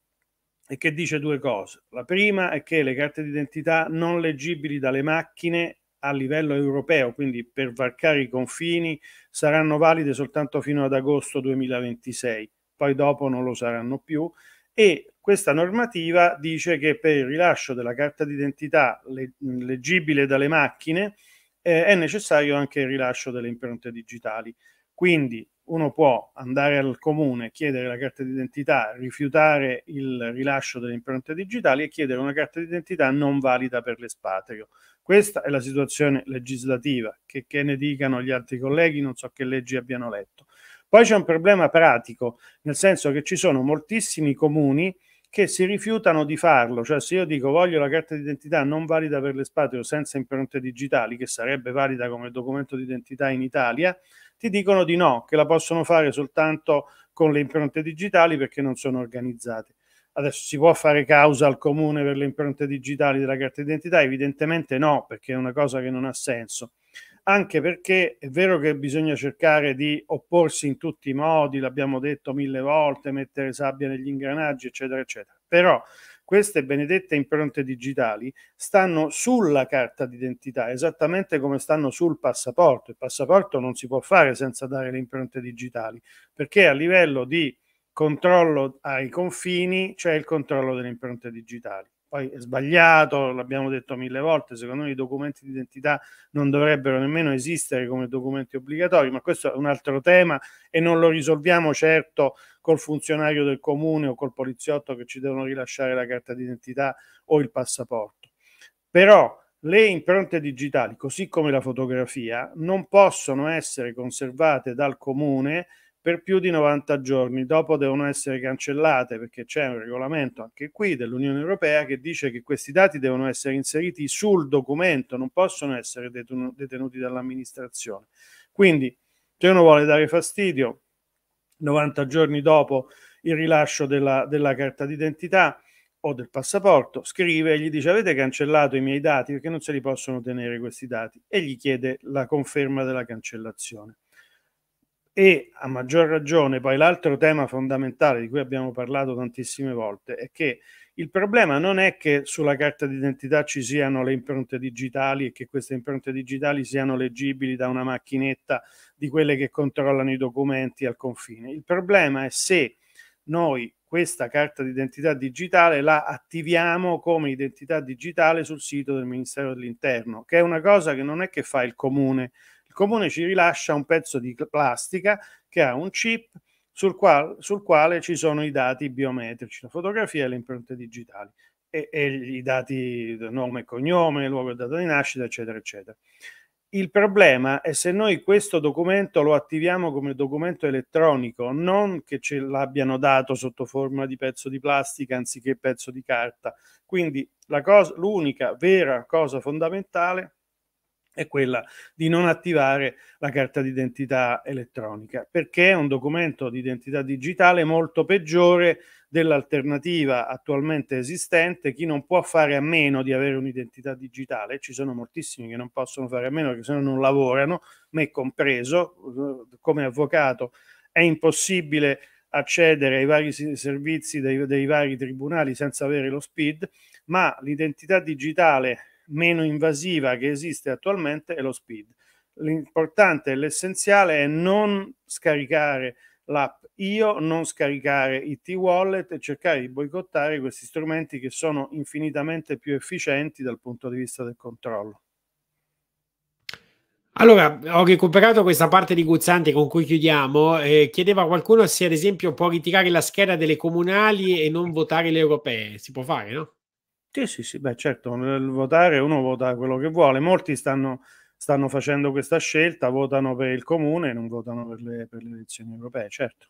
e che dice due cose. La prima è che le carte d'identità non leggibili dalle macchine a livello europeo, quindi per varcare i confini, saranno valide soltanto fino ad agosto 2026, poi dopo non lo saranno più. E questa normativa dice che per il rilascio della carta d'identità leggibile dalle macchine eh, è necessario anche il rilascio delle impronte digitali. Quindi uno può andare al comune, chiedere la carta d'identità, rifiutare il rilascio delle impronte digitali e chiedere una carta d'identità non valida per l'espatrio. Questa è la situazione legislativa, che, che ne dicano gli altri colleghi, non so che leggi abbiano letto. Poi c'è un problema pratico, nel senso che ci sono moltissimi comuni che si rifiutano di farlo, cioè se io dico voglio la carta d'identità non valida per l'espatrio senza impronte digitali, che sarebbe valida come documento d'identità in Italia, ti dicono di no, che la possono fare soltanto con le impronte digitali perché non sono organizzate. Adesso si può fare causa al comune per le impronte digitali della carta d'identità? Evidentemente no, perché è una cosa che non ha senso. Anche perché è vero che bisogna cercare di opporsi in tutti i modi, l'abbiamo detto mille volte, mettere sabbia negli ingranaggi, eccetera, eccetera. Però queste benedette impronte digitali stanno sulla carta d'identità, esattamente come stanno sul passaporto. Il passaporto non si può fare senza dare le impronte digitali, perché a livello di controllo ai confini c'è il controllo delle impronte digitali poi è sbagliato, l'abbiamo detto mille volte, secondo me i documenti di identità non dovrebbero nemmeno esistere come documenti obbligatori, ma questo è un altro tema e non lo risolviamo certo col funzionario del comune o col poliziotto che ci devono rilasciare la carta d'identità o il passaporto. Però le impronte digitali, così come la fotografia, non possono essere conservate dal comune per più di 90 giorni, dopo devono essere cancellate perché c'è un regolamento anche qui dell'Unione Europea che dice che questi dati devono essere inseriti sul documento, non possono essere detenuti dall'amministrazione. Quindi se uno vuole dare fastidio, 90 giorni dopo il rilascio della, della carta d'identità o del passaporto, scrive e gli dice avete cancellato i miei dati perché non se li possono tenere questi dati e gli chiede la conferma della cancellazione. E a maggior ragione, poi l'altro tema fondamentale di cui abbiamo parlato tantissime volte è che il problema non è che sulla carta d'identità ci siano le impronte digitali e che queste impronte digitali siano leggibili da una macchinetta di quelle che controllano i documenti al confine. Il problema è se noi questa carta d'identità digitale la attiviamo come identità digitale sul sito del Ministero dell'Interno, che è una cosa che non è che fa il comune Il comune ci rilascia un pezzo di plastica che ha un chip sul, qual, sul quale ci sono i dati biometrici, la fotografia e le impronte digitali e, e i dati nome e cognome, luogo e data di nascita, eccetera, eccetera. Il problema è se noi questo documento lo attiviamo come documento elettronico, non che ce l'abbiano dato sotto forma di pezzo di plastica anziché pezzo di carta. Quindi la cosa, l'unica vera cosa fondamentale è quella di non attivare la carta d'identità elettronica, perché è un documento di identità digitale molto peggiore dell'alternativa attualmente esistente. Chi non può fare a meno di avere un'identità digitale, ci sono moltissimi che non possono fare a meno perché se no non lavorano, me compreso, come avvocato è impossibile accedere ai vari servizi dei, dei vari tribunali senza avere lo SPID, ma l'identità digitale meno invasiva che esiste attualmente è lo speed. L'importante e l'essenziale è non scaricare l'app io, non scaricare IT wallet e cercare di boicottare questi strumenti che sono infinitamente più efficienti dal punto di vista del controllo.
Allora, ho recuperato questa parte di Guzzanti con cui chiudiamo. Eh, chiedeva qualcuno se ad esempio può ritirare la scheda delle comunali e non votare le europee. Si può fare, no?
Sì, sì, sì, beh, certo, nel votare uno vota quello che vuole. Molti stanno, stanno facendo questa scelta, votano per il comune e non votano per le, per le elezioni europee, certo.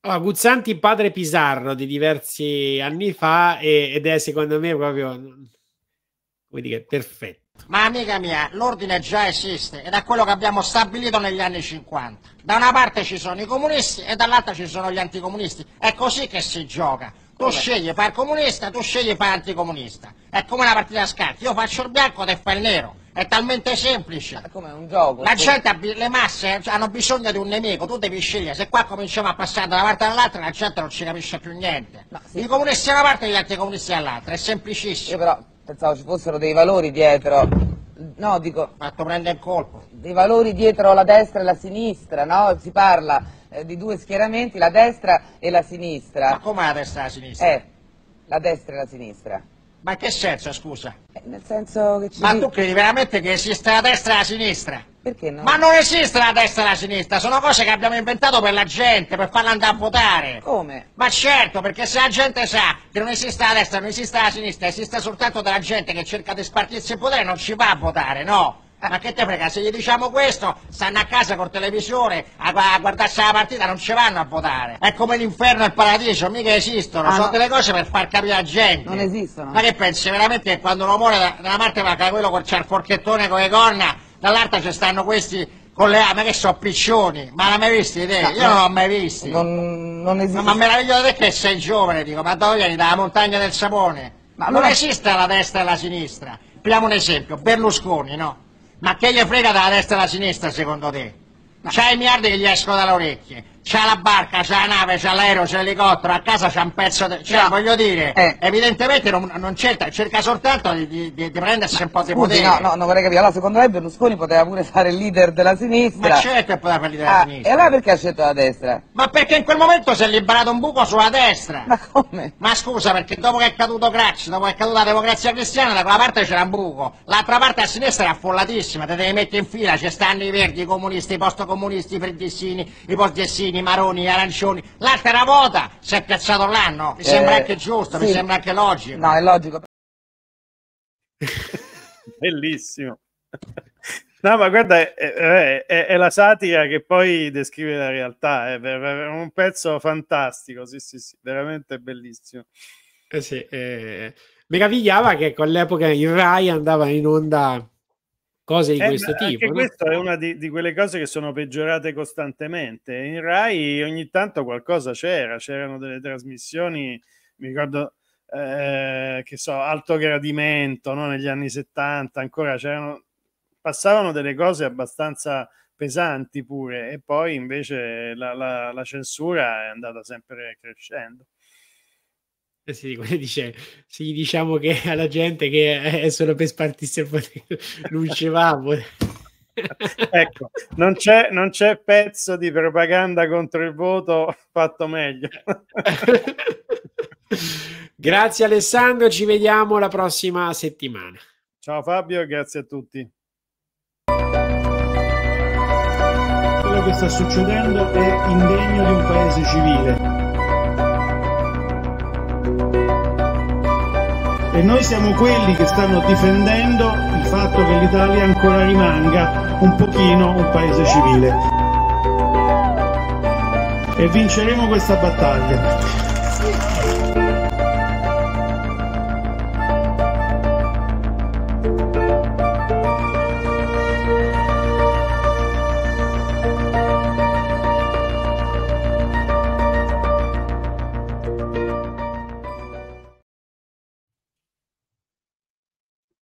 Allora, Guzzanti padre Pisarro di diversi anni fa ed è secondo me proprio, come dire, perfetto.
Ma amica mia, l'ordine già esiste ed è quello che abbiamo stabilito negli anni 50. Da una parte ci sono i comunisti e dall'altra ci sono gli anticomunisti. È così che si gioca. Tu scegli fare comunista, tu scegli fare anticomunista. È come una partita a scacchi. Io faccio il bianco, te fai il nero. È talmente semplice.
È come un gioco.
La gente, le masse hanno bisogno di un nemico, tu devi scegliere. Se qua cominciamo a passare da una parte all'altra, la gente non ci capisce più niente. No, sì. I comunisti da una parte e gli anticomunisti dall'altra, è semplicissimo.
Io però pensavo ci fossero dei valori dietro. No, dico...
Fatto prendere il colpo.
Dei valori dietro la destra e la sinistra, no? Si parla eh, di due schieramenti, la destra e la sinistra.
Ma come la destra e la sinistra?
Eh, la destra e la sinistra.
Ma che senso, scusa?
Eh, nel senso che ci...
Ma tu credi veramente che esiste la destra e la sinistra?
Perché no?
Ma non esiste la destra e la sinistra, sono cose che abbiamo inventato per la gente, per farla andare a votare.
Come?
Ma certo, perché se la gente sa che non esiste la destra, non esiste la sinistra, esiste soltanto della gente che cerca di spartirsi il potere, non ci va a votare, no? Ma che te frega, se gli diciamo questo, stanno a casa col televisore a, a guardarsi la partita, non ci vanno a votare. È come l'inferno e il paradiso, mica esistono, ah, sono no. delle cose per far capire la gente.
Non esistono.
Ma che pensi veramente che quando uno muore da, una parte va quello col c'è il forchettone con le corna, dall'altra ci stanno questi con le ma che so piccioni, ma l'hai mai visti te? No, Io non l'ho mai visti.
Non, non esiste.
Ma, ma meraviglioso te che sei giovane, dico, ma dove vieni dalla montagna del sapone? Ma non, non esiste la destra e la sinistra. Prendiamo un esempio, Berlusconi, no? Ma che gli frega dalla destra e dalla sinistra secondo te? C'ha i miliardi che gli escono dalle orecchie c'ha la barca, c'ha la nave, c'ha l'aereo, c'ha l'elicottero, a casa c'ha un pezzo, di... cioè no. voglio dire, eh. evidentemente non, non cerca, cerca soltanto di, di, di prendersi un po' di potere.
No, no, non vorrei capire, allora secondo lei Berlusconi poteva pure fare il leader della sinistra.
Ma certo che poteva fare il leader ah, della sinistra.
E allora perché ha scelto la destra?
Ma perché in quel momento si è liberato un buco sulla destra.
Ma come?
Ma scusa, perché dopo che è caduto Crax, dopo che è caduta la democrazia cristiana, da quella parte c'era un buco, l'altra parte a sinistra è affollatissima, te devi mettere in fila, ci stanno i verdi, i comunisti, i post-comunisti, i friddissini, i post-dessini, i maroni, arancioni, l'altra era vuota, si è piazzato là, no? Mi eh, sembra anche giusto, sì. mi sembra anche logico.
No, è logico. (laughs)
Bellissimo. No, ma guarda, è, è, è, la satira che poi descrive la realtà, è, è un pezzo fantastico, sì, sì, sì, veramente bellissimo.
Eh sì, eh, meravigliava che con l'epoca il Rai andava in onda cose di eh, questo tipo.
No? Questa è una di, di, quelle cose che sono peggiorate costantemente. In Rai ogni tanto qualcosa c'era, c'erano delle trasmissioni, mi ricordo eh, che so, alto gradimento no? negli anni 70, ancora c'erano, passavano delle cose abbastanza pesanti pure e poi invece la, la, la censura è andata sempre crescendo.
Eh sì, (laughs) dice, sì, diciamo che (laughs) alla gente che è solo per spartirsi il potere, non ci va. (laughs)
ecco, non c'è, non c'è pezzo di propaganda contro il voto fatto meglio.
grazie Alessandro, ci vediamo la prossima settimana.
Ciao Fabio, grazie a tutti. che sta succedendo è indegno di un paese civile. E noi siamo quelli che stanno difendendo il fatto che l'Italia ancora rimanga un pochino un paese civile. E vinceremo questa battaglia.